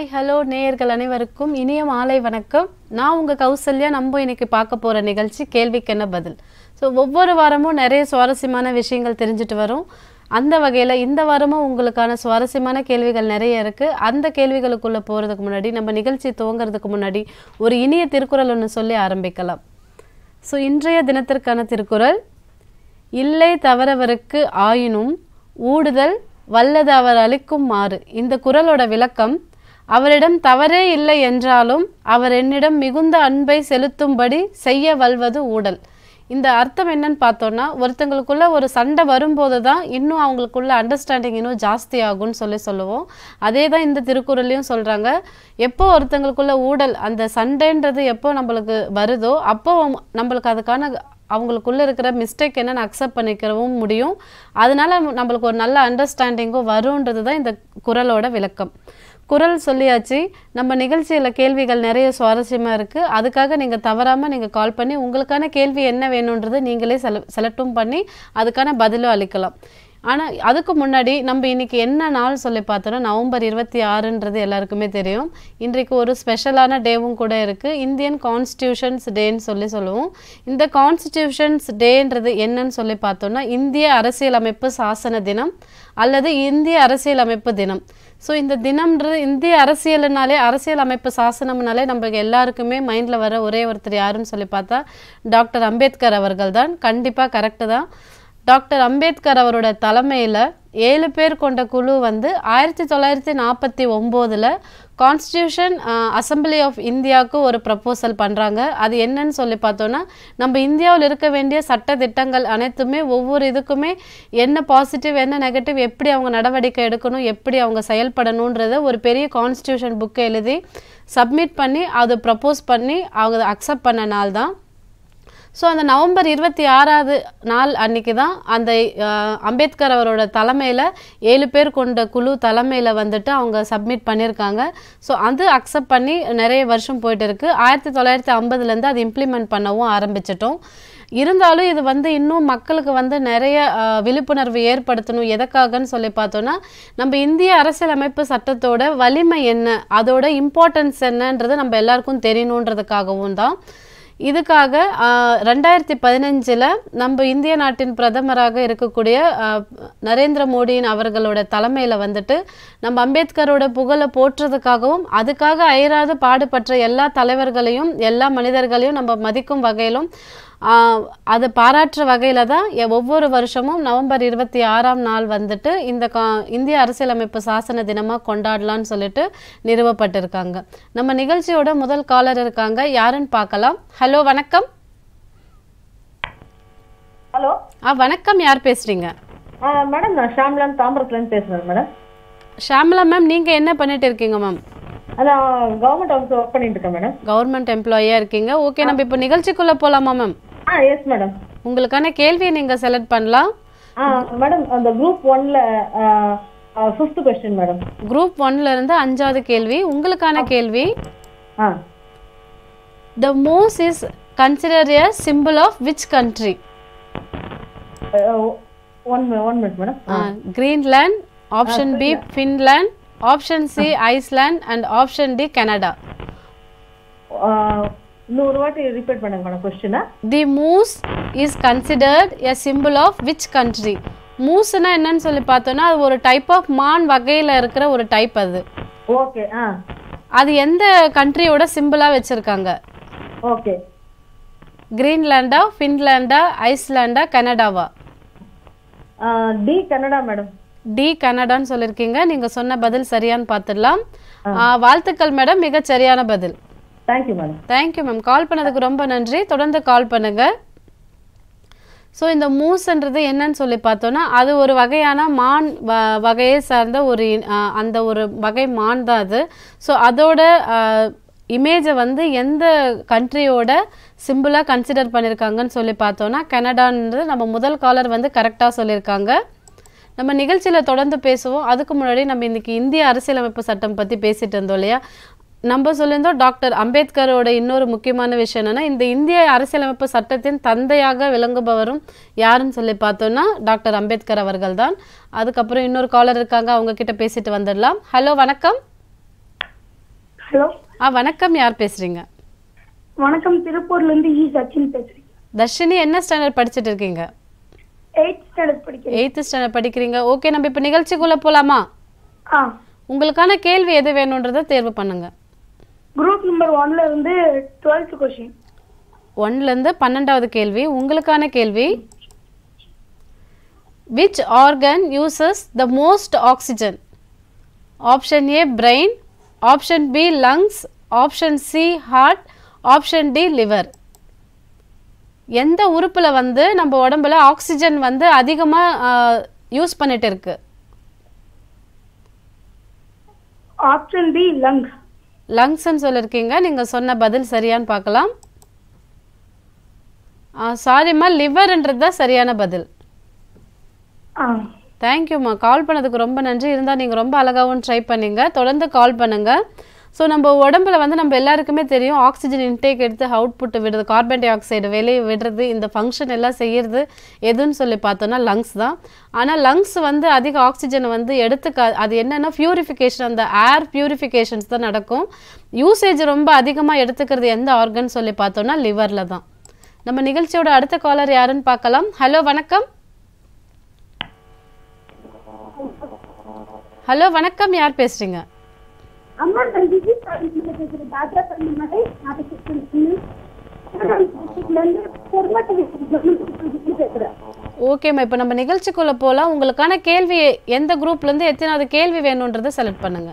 Hi hello நேயர்கள் அனைவருக்கும் இனிய மாலை வணக்கம். நான் உங்கள் கௌசல்யா. நம்ம இன்னைக்கு பார்க்க போகிற நிகழ்ச்சி கேள்விக்கு என்ன பதில்? ஸோ ஒவ்வொரு வாரமும் நிறைய சுவாரஸ்யமான விஷயங்கள் தெரிஞ்சுட்டு வரும். அந்த வகையில் இந்த வாரமும் உங்களுக்கான சுவாரஸ்யமான கேள்விகள் நிறைய இருக்குது அந்த கேள்விகளுக்குள்ளே போகிறதுக்கு முன்னாடி நம்ம நிகழ்ச்சி துவங்குறதுக்கு முன்னாடி ஒரு இனிய திருக்குறள் ஒன்று சொல்லி ஆரம்பிக்கலாம். ஸோ இன்றைய தினத்திற்கான திருக்குறள் இல்லை தவறவருக்கு ஆயினும் ஊடுதல் வல்லது அவர் அளிக்கும் மாறு. இந்த குறளோட விளக்கம் அவரிடம் தவறே இல்லை என்றாலும் அவர் என்னிடம் மிகுந்த அன்பை செலுத்தும்படி செய்ய வல்வது ஊடல். இந்த அர்த்தம் என்னன்னு பார்த்தோன்னா ஒருத்தங்களுக்குள்ள ஒரு சண்டை வரும்போது தான் இன்னும் அவங்களுக்குள்ள அண்டர்ஸ்டாண்டிங் இன்னும் ஜாஸ்தி ஆகும்னு சொல்லி சொல்லுவோம். அதே தான் இந்த திருக்குறள்லையும் சொல்கிறாங்க எப்போ ஒருத்தங்களுக்குள்ள ஊடல் அந்த சண்டைன்றது எப்போ நம்மளுக்கு வருதோ அப்போ நம்மளுக்கு அதுக்கான அவங்களுக்குள்ளே இருக்கிற மிஸ்டேக் என்னன்னு அக்செப்ட் பண்ணிக்கிறவும் முடியும். அதனால நம்மளுக்கு ஒரு நல்ல அண்டர்ஸ்டாண்டிங்கும் வரும்ன்றது தான் இந்த குரலோட விளக்கம். குரல் சொல்லியாச்சு. நம்ம நிகழ்ச்சியில் கேள்விகள் நிறைய சுவாரஸ்யமாக இருக்குது அதுக்காக நீங்கள் தவறாமல் நீங்கள் கால் பண்ணி உங்களுக்கான கேள்வி என்ன வேணுன்றதை நீங்களே செல செலக்டும் பண்ணி அதுக்கான பதிலும் அளிக்கலாம். ஆனால் அதுக்கு முன்னாடி நம்ம இன்னைக்கு என்ன நாள் சொல்லி பார்த்தோன்னா நவம்பர் இருபத்தி ஆறுன்றது எல்லாருக்குமே தெரியும். இன்றைக்கு ஒரு ஸ்பெஷலான டேவும் கூட இருக்குது இந்தியன் கான்ஸ்டியூஷன்ஸ் டேன்னு சொல்லி சொல்லுவோம். இந்த கான்ஸ்டியூஷன்ஸ் டேன்றது என்னன்னு சொல்லி பார்த்தோன்னா இந்திய அரசியலமைப்பு சாசன தினம் அல்லது இந்திய அரசியலமைப்பு தினம். ஸோ இந்த தினம்ன்றது இந்திய அரசியல்னாலே அரசியல் அமைப்பு சாசனம்னாலே நம்மளுக்கு எல்லாருக்குமே மைண்டில் வர ஒரே ஒருத்தர் யாருன்னு சொல்லி பார்த்தா டாக்டர் அம்பேத்கர் அவர்கள் தான் கண்டிப்பாக கரெக்டு தான். டாக்டர் அம்பேத்கர் அவரோட தலைமையில் ஏழு பேர் கொண்ட குழு வந்து ஆயிரத்தி தொள்ளாயிரத்தி நாற்பத்தி ஒம்போதில் கான்ஸ்டியூஷன் அசம்பிளி ஆஃப் இந்தியாவுக்கு ஒரு ப்ரப்போசல் பண்ணுறாங்க அது என்னன்னு சொல்லி பார்த்தோன்னா நம்ம இந்தியாவில் இருக்க வேண்டிய சட்ட திட்டங்கள் அனைத்துமே ஒவ்வொரு இதுக்குமே என்ன பாசிட்டிவ் என்ன நெகட்டிவ் எப்படி அவங்க நடவடிக்கை எடுக்கணும் எப்படி அவங்க செயல்படணுன்றத ஒரு பெரிய கான்ஸ்டியூஷன் புக்கை எழுதி சப்மிட் பண்ணி அதை ப்ரப்போஸ் பண்ணி அவங்க அக்செப்ட் பண்ண நாள் தான் ஸோ அந்த நவம்பர் இருபத்தி ஆறாவது நாள் அன்னைக்கு தான் அந்த அம்பேத்கர் அவரோட தலைமையில் ஏழு பேர் கொண்ட குழு தலைமையில் வந்துட்டு அவங்க சப்மிட் பண்ணியிருக்காங்க ஸோ அது அக்செப்ட் பண்ணி நிறைய வருஷம் போயிட்டு இருக்குது ஆயிரத்தி தொள்ளாயிரத்தி ஐம்பதுலேருந்து அது இம்ப்ளிமெண்ட் பண்ணவும் ஆரம்பிச்சிட்டோம். இருந்தாலும் இது வந்து இன்னும் மக்களுக்கு வந்து நிறைய விழிப்புணர்வு ஏற்படுத்தணும். எதற்காகன்னு சொல்லி பார்த்தோன்னா நம்ம இந்திய அரசியலமைப்பு சட்டத்தோட வலிமை என்ன? அதோட இம்பார்ட்டன்ஸ் என்னன்றது நம்ம எல்லாருக்கும் தெரியணுன்றதுக்காகவும் தான். இதுக்காக ரெண்டாயிரத்தி பதினஞ்சில் நம்ம இந்திய நாட்டின் பிரதமராக இருக்கக்கூடிய நரேந்திர மோடியின் அவர்களோட தலைமையில் வந்துட்டு நம்ம அம்பேத்கரோட புகழை போற்றுறதுக்காகவும் அதுக்காக அயராது பாடுபற்ற எல்லா தலைவர்களையும் எல்லா மனிதர்களையும் நம்ம மதிக்கும் வகையிலும் அதை பாராட்டுற வகையில் தான் ஒவ்வொரு வருஷமும் நவம்பர் இருபத்தி ஆறாம் நாள் வந்துட்டு இந்த கா இந்திய அரசியலமைப்பு சாசன தினமாக கொண்டாடலான்னு சொல்லிட்டு நிறுவப்பட்டிருக்காங்க. நம்ம நிகழ்ச்சியோட முதல் காலர் இருக்காங்க. யாருன்னு பார்க்கலாம். ஹலோ வணக்கம். ஹலோ. ஆ வணக்கம். யார் பேசுறீங்க? மேடம் நான் ஷாம்லான் தாம்பரத்துலேருந்து பேசுகிறேன் மேடம். ஷாம்லா மேம் நீங்கள் என்ன பண்ணிட்டு இருக்கீங்க மேம்? நான் கவர்மெண்ட் ஆஃபீஸ் ஒர்க் பண்ணிட்டு இருக்கேன் மேடம். கவர்மெண்ட் எம்ப்ளாயியாக இருக்கீங்க. ஓகே நம்ம இப்போ நிகழ்ச்சிக்குள்ளே போகலாமா மேம்? ஆ எஸ் மேடம் உங்களுக்கான கேள்வியை நீங்கள் செலக்ட் பண்ணலாம். மேடம் அந்த குரூப் ஒன்ல ஃபிஃப்த் கொஸ்டின் மேடம் குரூப் ஒன்ல இருந்து அஞ்சாவது கேள்வி உங்களுக்கான கேள்வி. ஆ. The moose is consider a symbol of which country one one minute madam Greenland option B Finland option C Iceland and option D Canada நூறு வாட்டி ரிப்பீட் பண்ணுங்க madam கொஸ்டினா the moose is considered a symbol of which country மூஸ்னா என்னன்னு சொல்லி பார்த்தோன்னா அது ஒரு type of மான் வகையில் இருக்கிற ஒரு டைப் அது. ஓகே ஆ. அது எந்த கண்ட்ரியோட சிம்பிளாக வச்சுருக்காங்க? ஓகே கிரீன்லாண்டா ஃபின்லாண்டா ஐஸ்லாண்டா கனடாவா டி கன்னடா மேடம் டி கனடான்னு சொல்லியிருக்கீங்க நீங்கள் சொன்ன பதில் சரியான்னு பார்த்துடலாம். வாழ்த்துக்கள் மேடம் மிகச் சரியான பதில். Thank you madam thank you ma'am call பண்ணதுக்கு ரொம்ப நன்றி. தொடர்ந்து கால் பண்ணுங்க. ஸோ இந்த மூஸ்ன்றது என்னன்னு சொல்லி பார்த்தோன்னா அது ஒரு வகையான மான் வ வகையை சார்ந்த ஒரு அந்த ஒரு வகை மான் தான் அது. ஸோ அதோட இமேஜை வந்து எந்த கண்ட்ரியோட சிம்பிளாக கன்சிடர் பண்ணியிருக்காங்கன்னு சொல்லி பார்த்தோன்னா கனடான்றது நம்ம முதல் காலர் வந்து கரெக்டாக சொல்லியிருக்காங்க. நம்ம நிகழ்ச்சியில் தொடர்ந்து பேசுவோம். அதுக்கு முன்னாடி நம்ம இன்றைக்கி இந்திய அரசியலமைப்பு சட்டம் பற்றி பேசிட்டு இருந்தோம் இல்லையா? நம்ம சொல்லியிருந்தோம் டாக்டர் அம்பேத்கரோட இன்னொரு முக்கியமான விஷயம் என்னன்னா இந்த இந்திய அரசியலமைப்பு சட்டத்தின் தந்தையாக விளங்குபவரும் யாருன்னு சொல்லி பார்த்தோம்னா டாக்டர் அம்பேத்கர் அவர்கள் தான் அதுக்கப்புறம் இன்னொரு காலர் இருக்காங்க அவங்க கிட்ட பேசிட்டு வந்துடலாம். ஹலோ வணக்கம். ஹலோ ஆ வணக்கம். யார் பேசுறீங்க? வணக்கம். திருப்பூர்ல இருந்து இ சச்சின் பேசுறேன் தர்ஷினி என்ன ஸ்டாண்டர்ட் படிச்சுட்டு இருக்கீங்க? எயிட் ஸ்டாண்டர்ட் படிக்கிறேன். எயித்து ஸ்டாண்டர்ட் படிக்கிறீங்க. ஓகே நம்ம இப்போ நிகழ்ச்சிக்குள்ளே போகலாமா ஆ. உங்களுக்கான கேள்வி எது வேணுன்றதை தேர்வு பண்ணுங்க. குரூப் நம்பர் ஒன்ல இருந்து டுவெல்த் கொஸ்டின் ஒன்லேருந்து பன்னெண்டாவது கேள்வி. உங்களுக்கான கேள்வி. Which organ uses the most oxygen option A brain option B lungs option C heart option D liver எந்த உறுப்பில் வந்து நம்ம உடம்புல ஆக்சிஜன் வந்து அதிகமாக யூஸ் பண்ணிட்டு இருக்கு? ஆப்ஷன் பி லங்ஸ் லங்ஸ்ன்னு சொல்லியிருக்கீங்க நீங்கள் சொன்ன பதில் சரியான்னு பார்க்கலாம். சாரிம்மா லிவர்ன்றது தான் சரியான பதில். தேங்க்யூம்மா கால் பண்ணதுக்கு ரொம்ப நன்றி. இருந்தால் நீங்கள் ரொம்ப அழகாகவும் ட்ரை பண்ணீங்க. தொடர்ந்து கால் பண்ணுங்கள் ஸோ நம்ம உடம்புல வந்து நம்ம எல்லாருக்குமே தெரியும் ஆக்சிஜன் இன்டேக் எடுத்து அவுட்புட் விடுறது கார்பன் டை ஆக்சைடு வெளியே விடுறது இந்த ஃபங்க்ஷன் எல்லாம் செய்கிறது எதுன்னு சொல்லி பார்த்தோன்னா லங்ஸ் தான். ஆனால் லங்ஸ் வந்து அதிக ஆக்சிஜனை வந்து எடுத்துக்கா அது என்னென்னா பியூரிஃபிகேஷன் அந்த ஏர் பியூரிஃபிகேஷன்ஸ் தான் நடக்கும். யூசேஜ் ரொம்ப அதிகமாக எடுத்துக்கிறது எந்த ஆர்கன் சொல்லி பார்த்தோன்னா லிவரில் தான். நம்ம நிகழ்ச்சியோட அடுத்த காலர் யாருன்னு பார்க்கலாம். ஹலோ வணக்கம். ஹலோ வணக்கம். யார் பேசுறீங்க? காலேஜ்ல பேசுறேன் டாக்டர் பண்ணி பேசுறேன் ஓகேம்மா இப்போ நம்ம நிகழ்ச்சிக்குள்ள போகலாம் உங்களுக்கான கேள்வி எந்த குரூப்லேருந்து எத்தனாவது கேள்வி வேணுன்றதை செலக்ட் பண்ணுங்க.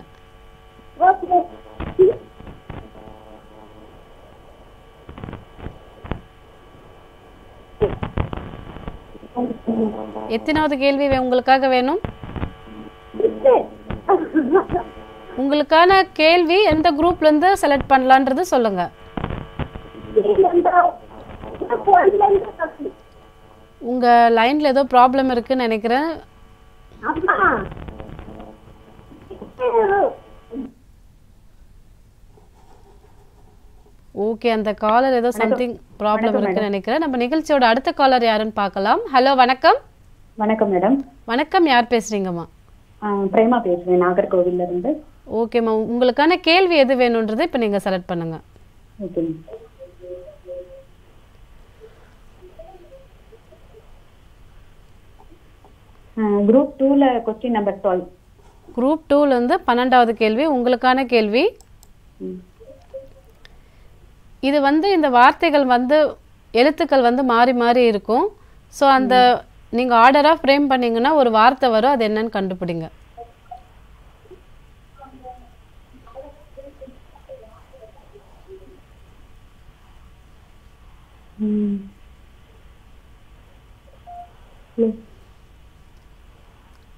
எத்தனாவது கேள்வி உங்களுக்காக வேணும்? உங்களுக்கான கேள்வி எந்த குரூப்லேருந்து செலக்ட் பண்ணலான்றது சொல்லுங்க. உங்க லைன்ல ஏதோ ப்ராப்ளம் இருக்குன்னு நினைக்கிறேன். ஓகே அந்த காலர் ஏதோ சம்திங் ப்ராப்ளம் இருக்குன்னு நினைக்கிறேன். நம்ம நிகழ்ச்சியோட அடுத்த காலர் யாருன்னு பார்க்கலாம். ஹலோ வணக்கம். வணக்கம் மேடம். வணக்கம் யார் பேசுறீங்கம்மா? பிரேமா பேசுறேன். நாகர்கோவில்ல இருந்து. ஓகேம்மா உங்களுக்கான கேள்வி எது வேணுன்றதை இப்போ நீங்கள் செலக்ட் பண்ணுங்க. குரூப் டூல கொஸ்டின் நம்பர் டுவெல் குரூப் டூலேருந்து பன்னெண்டாவது கேள்வி உங்களுக்கான கேள்வி. இது வந்து இந்த வார்த்தைகள் வந்து எழுத்துக்கள் வந்து மாறி மாறி இருக்கும். ஸோ அந்த நீங்கள் ஆர்டராக ஃப்ரேம் பண்ணீங்கன்னா ஒரு வார்த்தை வரும் அது என்னன்னு கண்டுபிடிங்க.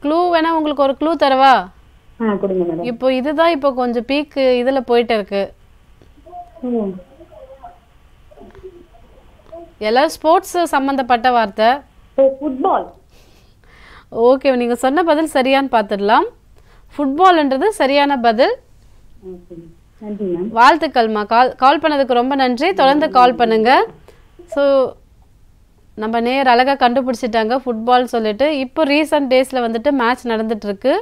க்ளூ வேணா உங்களுக்கு ஒரு க்ளூ தரவா? இப்போ இதுதான் இப்போ கொஞ்சம் பீக்கு இதில் போயிட்டு இருக்கு. எல்லாம் ஸ்போர்ட்ஸ் சம்மந்தப்பட்ட வார்த்தை? ஃபுட்பால் ஓகே நீங்கள் சொன்ன பதில் சரியான்னு பார்த்துடலாம் ஃபுட்பால்ன்றது சரியான பதில். வாழ்த்துக்கள்மா. கால் கால் பண்ணதுக்கு ரொம்ப நன்றி. தொடர்ந்து கால் பண்ணுங்க. ஸோ நம்ம நேர் அழகாக கண்டுபிடிச்சிட்டாங்க ஃபுட்பால் சொல்லிட்டு. இப்போ ரீசன்ட் டேஸில் வந்துட்டு மேட்ச் நடந்துட்டுருக்கு.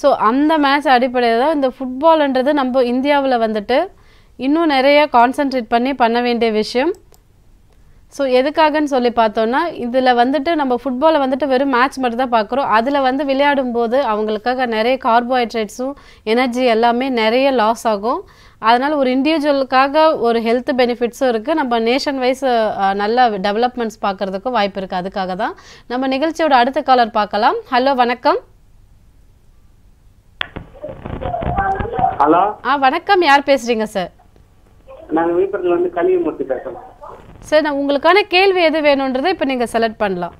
ஸோ அந்த மேட்ச் அடிப்படையில் தான் இந்த ஃபுட்பால்ன்றது நம்ம இந்தியாவில் வந்துட்டு இன்னும் நிறைய கான்சென்ட்ரேட் பண்ணி பண்ண வேண்டிய விஷயம். ஸோ எதுக்காகன்னு சொல்லி பார்த்தோன்னா இதில் வந்துட்டு நம்ம ஃபுட்பாலை வந்துட்டு வெறும் மேட்ச் மட்டும் தான் பார்க்குறோம். அதில் வந்து விளையாடும் போது அவங்களுக்காக நிறைய கார்போஹைட்ரேட்ஸும் எனர்ஜி எல்லாமே நிறைய லாஸ் ஆகும். அதனால் ஒரு இண்டிவிஜுவலுக்காக ஒரு ஹெல்த் பெனிஃபிட்ஸும் இருக்குது நம்ம நேஷன் வைஸ் நல்ல டெவலப்மெண்ட்ஸ் பார்க்குறதுக்கும் வாய்ப்பு இருக்குது அதுக்காக தான் நம்ம நிகழ்ச்சியோட அடுத்த காலர் பார்க்கலாம். ஹலோ வணக்கம். ஹலோ ஆ வணக்கம். யார் பேசுகிறீங்க சார் நாங்க விழுப்புரத்துல வந்து கலியமூர்த்தி பேசுறோம். சார் நான் உங்களுக்கான கேள்வி எது வேணுன்றதை இப்போ நீங்கள் செலக்ட் பண்ணலாம்.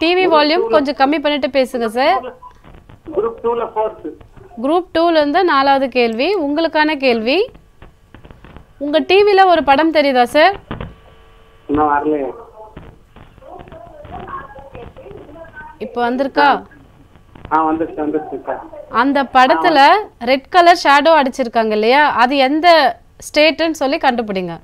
டிவி வால்யூம் கொஞ்சம் கம்மி பண்ணிட்டு பேசுங்க சார் குரூப் டூல குரூப் டூலேருந்து நாலாவது கேள்வி உங்களுக்கான கேள்வி. உங்கள் டிவியில் ஒரு படம் தெரியுதா சார் இன்னும் வரலையே. இப்போ வந்திருக்கா? அந்த படத்தில் ரெட் கலர் ஷேடோ அடிச்சிருக்காங்க இல்லையா? அது எந்த ஸ்டேட்டுன்னு சொல்லி கண்டுபிடிங்க.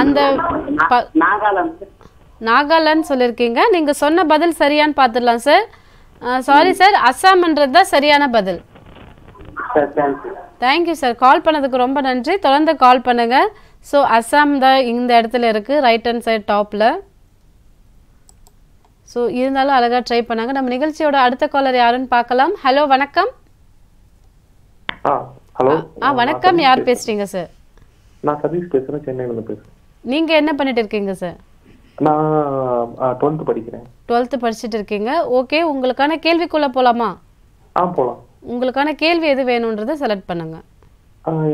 அந்த நாகாலாந்து. சொல்லியிருக்கீங்க நீங்கள் சொன்ன பதில் சரியான்னு பார்த்துடலாம் சார் சாரி சார் அஸ்ஸாம்ன்றது தான் சரியான பதில். சார் தேங்க்யூ சார் கால் பண்ணதுக்கு ரொம்ப நன்றி. தொடர்ந்து கால் பண்ணுங்க. ஸோ அஸ்ஸாம் தான் இந்த இடத்துல இருக்குது ரைட் ஹேண்ட் சைடு டாப்பில் ஸோ இருந்தாலும் அழகாக ட்ரை பண்ணாங்க. நம்ம நிகழ்ச்சியோட அடுத்த காலர் யாருன்னு பார்க்கலாம். ஹலோ வணக்கம். ஆ ஹலோ ஆ வணக்கம். யார் பேசுறீங்க சார் நான் சதீஷ் பேசுறேன். சென்னையில இருந்து பேசுறேன். நீங்கள் என்ன பண்ணிட்டு இருக்கீங்க சார் நான் டுவெல்த் படிக்கிறேன். டுவெல்த்து படிச்சுட்டு இருக்கீங்க. ஓகே உங்களுக்கான கேள்விக்குள்ளே போகலாமா ஆ போலாம். உங்களுக்கான கேள்வி எது வேணுன்றதை செலக்ட் பண்ணுங்க.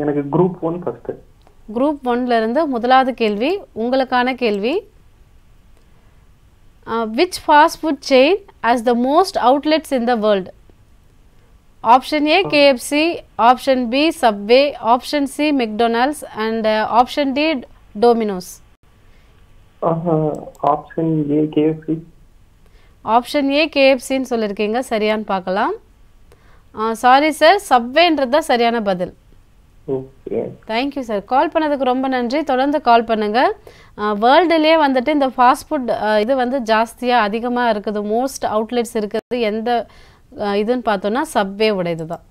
எனக்கு குரூப் ஒன் ஃபர்ஸ்ட் குரூப் ஒன்ல இருந்து முதலாவது கேள்வி உங்களுக்கான கேள்வி. Which fast food chain as the most outlets in the world option A KFC option B Subway option C McDonald's and option D Domino's option A KFC option A கேஎஃப்சின்னு சொல்லியிருக்கீங்க சரியான்னு பார்க்கலாம். Sorry sir சப்வேன்றது தான் சரியான பதில். Thank you sir call பண்ணதுக்கு ரொம்ப நன்றி. தொடர்ந்து கால் பண்ணுங்க. வேர்ல்டுலேயே வந்துட்டு இந்த ஃபாஸ்ட் ஃபுட் இது வந்து ஜாஸ்தியாக அதிகமாக இருக்குது. மோஸ்ட் அவுட்லெட்ஸ் இருக்கிறது எந்த இதுன்னு பார்த்தோன்னா சப்வே உடையது தான்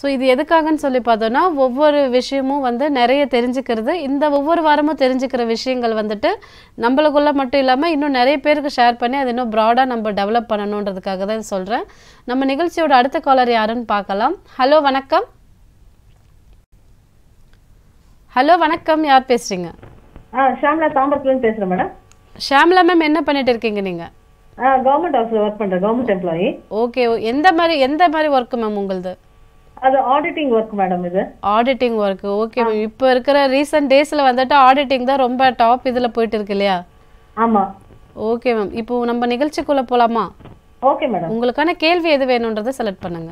ஸோ இது எதுக்காகன்னு சொல்லி பார்த்தோன்னா ஒவ்வொரு விஷயமும் வந்து நிறைய தெரிஞ்சுக்கிறது. இந்த ஒவ்வொரு வாரமும் தெரிஞ்சுக்கிற விஷயங்கள் வந்துட்டு நம்மளுக்குள்ள மட்டும் இல்லாமல் இன்னும் நிறைய பேருக்கு ஷேர் பண்ணி அது இன்னும் ப்ராடாக நம்ம டெவலப் பண்ணணுன்றதுக்காக தான் சொல்கிறேன் நம்ம நிகழ்ச்சியோட அடுத்த காலர் யாருன்னு பார்க்கலாம். ஹலோ வணக்கம். ஹலோ வணக்கம். யார் பேசுறீங்க? ஷாம்லா தாம்பரத்துலேருந்து பேசுகிறேன் மேடம். ஷாம்லா மேம் என்ன பண்ணிட்டு இருக்கீங்க நீங்க? ஆ கவர்மெண்ட் ஹவுஸில் ஒர்க் பண்ணுறேன் கவர்மெண்ட் எம்ப்ளாயி ஓகே எந்த மாதிரி எந்த மாதிரி ஒர்க் மேம் உங்களுது? அது ஆடிட்டிங் ஒர்க் மேடம் இது. ஆடிட்டிங் ஒர்க் ஓகே மேம் இப்போ இருக்கிற ரீசெண்ட் டேஸில் வந்துட்டு ஆடிட்டிங் தான் ரொம்ப டாப் இதில் போயிட்டு இருக்கு இல்லையா? ஆமாம் ஓகே மேம் இப்போ நம்ம நிகழ்ச்சிக்குள்ளே போகலாமா ஓகே மேடம் உங்களுக்கான கேள்வி எது வேணுன்றதை செலக்ட் பண்ணுங்க.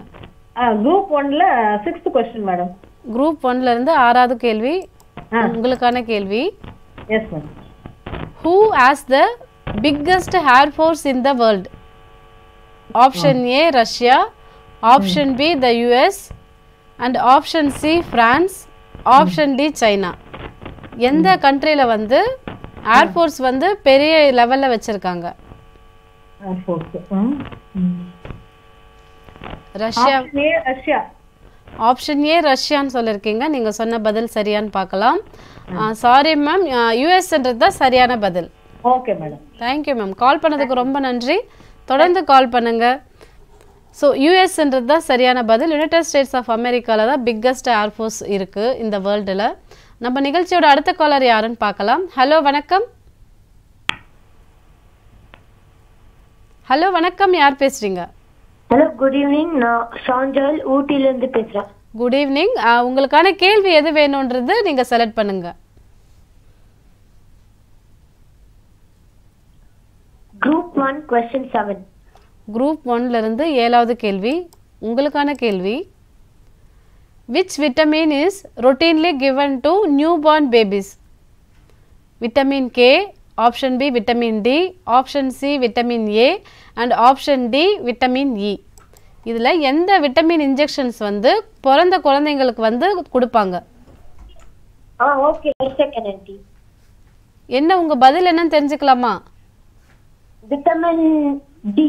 குரூப் ஒன்ல சிக்ஸ்த் கொஸ்டின் மேடம் குரூப் ஒன்ல இருந்து ஆறாவது கேள்வி. உங்களுக்கான கேள்வி. Yes madam who has the biggest air force in the world option A Russia option B the US and option C France option D China எந்த கண்ட்ரியில் வந்து ஏர்ஃபோர்ஸ் வந்து பெரிய லெவலில் வச்சுருக்காங்க? ரஷ்யா. ரஷ்யா. ஆப்ஷன் ஏ ரஷ்யான்னு சொல்லியிருக்கீங்க நீங்கள் சொன்ன பதில் சரியான்னு பார்க்கலாம். சாரி மேம் யூஎஸ்ன்றது தான் சரியான பதில். Okay madam thank you ma'am call பண்ணதுக்கு ரொம்ப நன்றி. தொடர்ந்து கால் பண்ணுங்க. ஸோ யூஎஸ்ன்றது தான் சரியான பதில். யுனைடெட் ஸ்டேட்ஸ் ஆஃப் அமெரிக்காவில் தான் பிக்கஸ்ட் ஏர்ஃபோர்ஸ் இருக்குது இந்த வேர்ல்டில் நம்ம நிகழ்ச்சியோட அடுத்த காலர் யாருன்னு பார்க்கலாம். ஹலோ வணக்கம். ஹலோ வணக்கம். யார் பேசுறீங்க? ஹலோ குட் ஈவினிங் நான் ஷாஞ்சல் ஊட்டிலேருந்து பேசுகிறேன் குட் ஈவினிங் உங்களுக்கான கேள்வி எது வேணுன்றது நீங்கள் செலக்ட் பண்ணுங்க. Group one question seven group ஒன்ல இருந்து ஏழாவது கேள்வி உங்களுக்கான கேள்வி. Which vitamin is routinely given to newborn babies vitamin K option B vitamin D option C vitamin A and option D vitamin E இதில் எந்த விட்டமின் இன்ஜெக்ஷன்ஸ் வந்து பிறந்த குழந்தைங்களுக்கு வந்து கொடுப்பாங்க? என்ன உங்கள் பதில் என்னன்னு தெரிஞ்சுக்கலாமா? விட்டமின் டி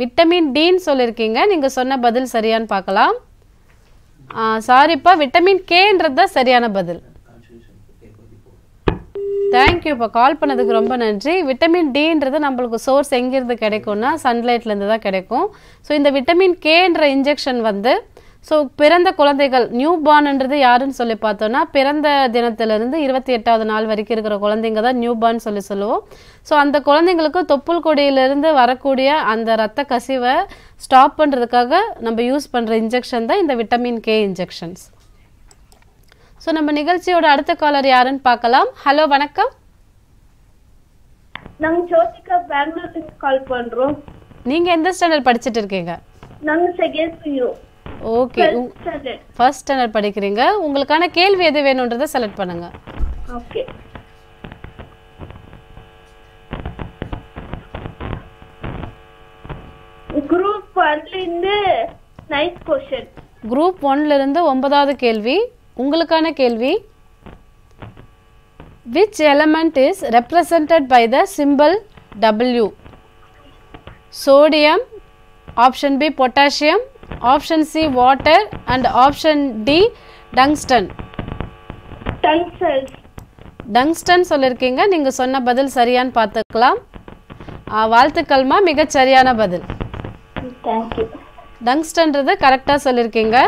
விட்டமின் டின்னு சொல்லியிருக்கீங்க நீங்கள் சொன்ன பதில் சரியான்னு பார்க்கலாம். சாரிப்பா விட்டமின் கேன்றது தான் சரியான பதில். தேங்க்யூ இப்போ கால் பண்ணதுக்கு ரொம்ப நன்றி. விட்டமின் டின்றது நம்மளுக்கு சோர்ஸ் எங்கேருந்து கிடைக்கும்னா சன்லைட்லேருந்து தான் கிடைக்கும். ஸோ இந்த விட்டமின் கேன்ற இன்ஜெக்ஷன் வந்து ஸோ பிறந்த குழந்தைகள் நியூ பார்ன்ன்றது யாருன்னு சொல்லி பார்த்தோன்னா பிறந்த தினத்திலிருந்து இருபத்தி எட்டாவது நாள் வரைக்கும் இருக்கிற குழந்தைங்க தான் நியூ பார்ன் சொல்லி சொல்லுவோம். ஸோ அந்த குழந்தைங்களுக்கு தொப்புள் கொடியிலிருந்து வரக்கூடிய அந்த ரத்த கசிவை ஸ்டாப் பண்ணுறதுக்காக நம்ம யூஸ் பண்ணுற இன்ஜெக்ஷன் தான் இந்த விட்டமின் கே இன்ஜெக்ஷன்ஸ் ஸோ நம்ம நிகழ்ச்சியோட அடுத்த காலர் யாருன்னு பார்க்கலாம். ஹலோ வணக்கம். நாங்கள் ஜோதிகா பெங்களூருக்கு கால் பண்ணுறோம் நீங்கள் எந்த ஸ்டாண்டர்ட் படிச்சுட்டு இருக்கீங்க? நாங்கள் second PU okay first standard படிக்கிறீங்க. உங்களுக்கான கேள்வி எது வேணுன்றதை செலக்ட் பண்ணுங்க. ஓகே குரூப் ஒன்லேருந்து நைன்த் கொஷின் குரூப் ஒன்லேருந்து ஒன்பதாவது கேள்வி. உங்களுக்கான கேள்வி. Which element is represented by the symbol W? Sodium option B potassium. C water and option D tungsten. Tungstens tungsten சொல்லியிருக்கீங்க நீங்கள் சொன்ன பதில் சரியான்னு பார்த்துக்கலாம். வாழ்த்துக்கள்மா மிகச் சரியான பதில். டங்ஸ்டன்றது கரெக்டாக சொல்லியிருக்கீங்க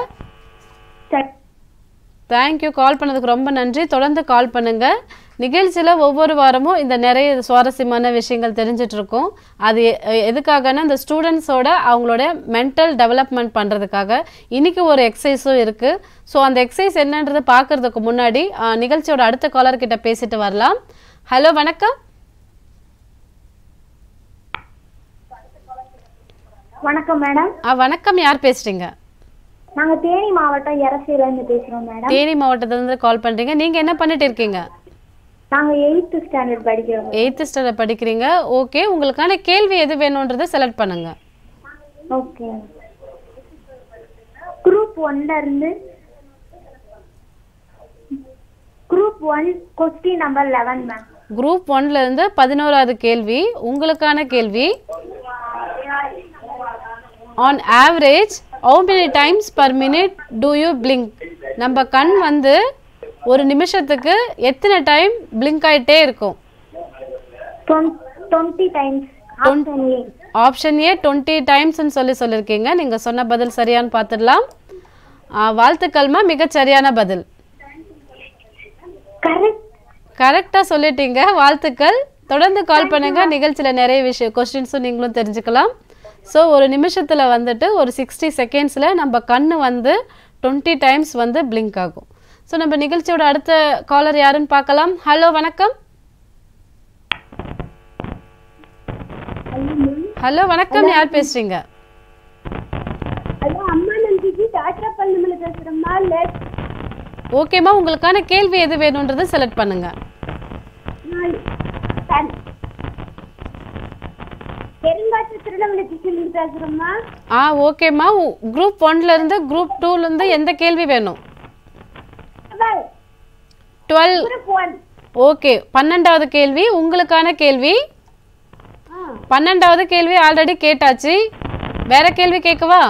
தேங்க்யூ கால் பண்ணதுக்கு ரொம்ப நன்றி. தொடர்ந்து கால் பண்ணுங்க. நிகழ்ச்சியில் ஒவ்வொரு வாரமும் இந்த நிறைய சுவாரஸ்யமான விஷயங்கள் தெரிஞ்சிட்டு இருக்கோம். அது எ- எதுக்காகன்னா இந்த ஸ்டூடெண்ட்ஸோட அவங்களோட மென்டல் டெவலப்மெண்ட் பண்ணுறதுக்காக இன்னைக்கு ஒரு எக்ஸசைஸும் இருக்குது ஸோ அந்த எக்ஸசைஸ் என்னன்றதை பார்க்கறதுக்கு முன்னாடி நிகழ்ச்சியோட அடுத்த காலர் கிட்ட பேசிட்டு வரலாம். ஹலோ வணக்கம். வணக்கம் மேடம் ஆ வணக்கம். யார் பேசுறீங்க? நாங்க தேனி மாவட்டம் எரசியில இருந்து பேசுறோம் மேடம். தேனி மாவட்டத்திலேருந்து கால் பண்ணுறீங்க நீங்கள் என்ன பண்ணிட்டு இருக்கீங்க? நாங்க எயித்து ஸ்டாண்டர்ட் படிக்கிறோம். எயித்து ஸ்டாண்டர்ட் படிக்கிறீங்க. ஓகே உங்களுக்கான கேள்வி எது வேணுன்றதை செலக்ட் பண்ணுங்க. ஓகே குரூப் ஒன்ல இருந்து group one question number eleven ma'am group ஒன்ல இருந்து பதினோராவது கேள்வி. உங்களுக்கான கேள்வி on average how many times per minute do you blink? நம்ம கண் வந்து ஒரு நிமிஷத்துக்கு எத்தனை டைம் blink ஆயிட்டே இருக்கும்? ஆப்ஷன் ஏ டுவெண்ட்டி டைம்ஸ்னு சொல்லி சொல்லியிருக்கீங்க நீங்கள் சொன்ன பதில் சரியான்னு பார்த்துடலாம் வாழ்த்துக்கள்மா மிகச் சரியான பதில். கரெக்ட் கரெக்டாக சொல்லிட்டீங்க. வாழ்த்துக்கள். தொடர்ந்து கால் பண்ணுங்க. நிகழ்ச்சியில் நிறைய விஷயம் கொஸ்டின்ஸும் நீங்களும் தெரிஞ்சுக்கலாம். ஸோ ஒரு நிமிஷத்தில் வந்துட்டு ஒரு சிக்ஸ்டி செகண்ட்ஸில் நம்ம கண்ணு வந்து டுவெண்ட்டி டைம்ஸ் வந்து blink ஆகும். ஸோ நம்ம நிகழ்ச்சியோட அடுத்த காலர் யாருன்னு பார்க்கலாம். ஹலோ வணக்கம். ஹலோ வணக்கம். யார் பேசுறீங்க? ஓகேம்மா உங்களுக்கான கேள்வி எது வேணுன்றதை செலக்ட் பண்ணுங்க. ஆ ஓகேம்மா குரூப் ஒன்லேருந்து குரூப் டூலேருந்து எந்த கேள்வி வேணும்? டுவெல் ஓகே பன்னெண்டாவது கேள்வி உங்களுக்கான கேள்வி? பன்னெண்டாவது கேள்வி ஆல்ரெடி கேட்டாச்சு. வேற கேள்வி கேட்கவா?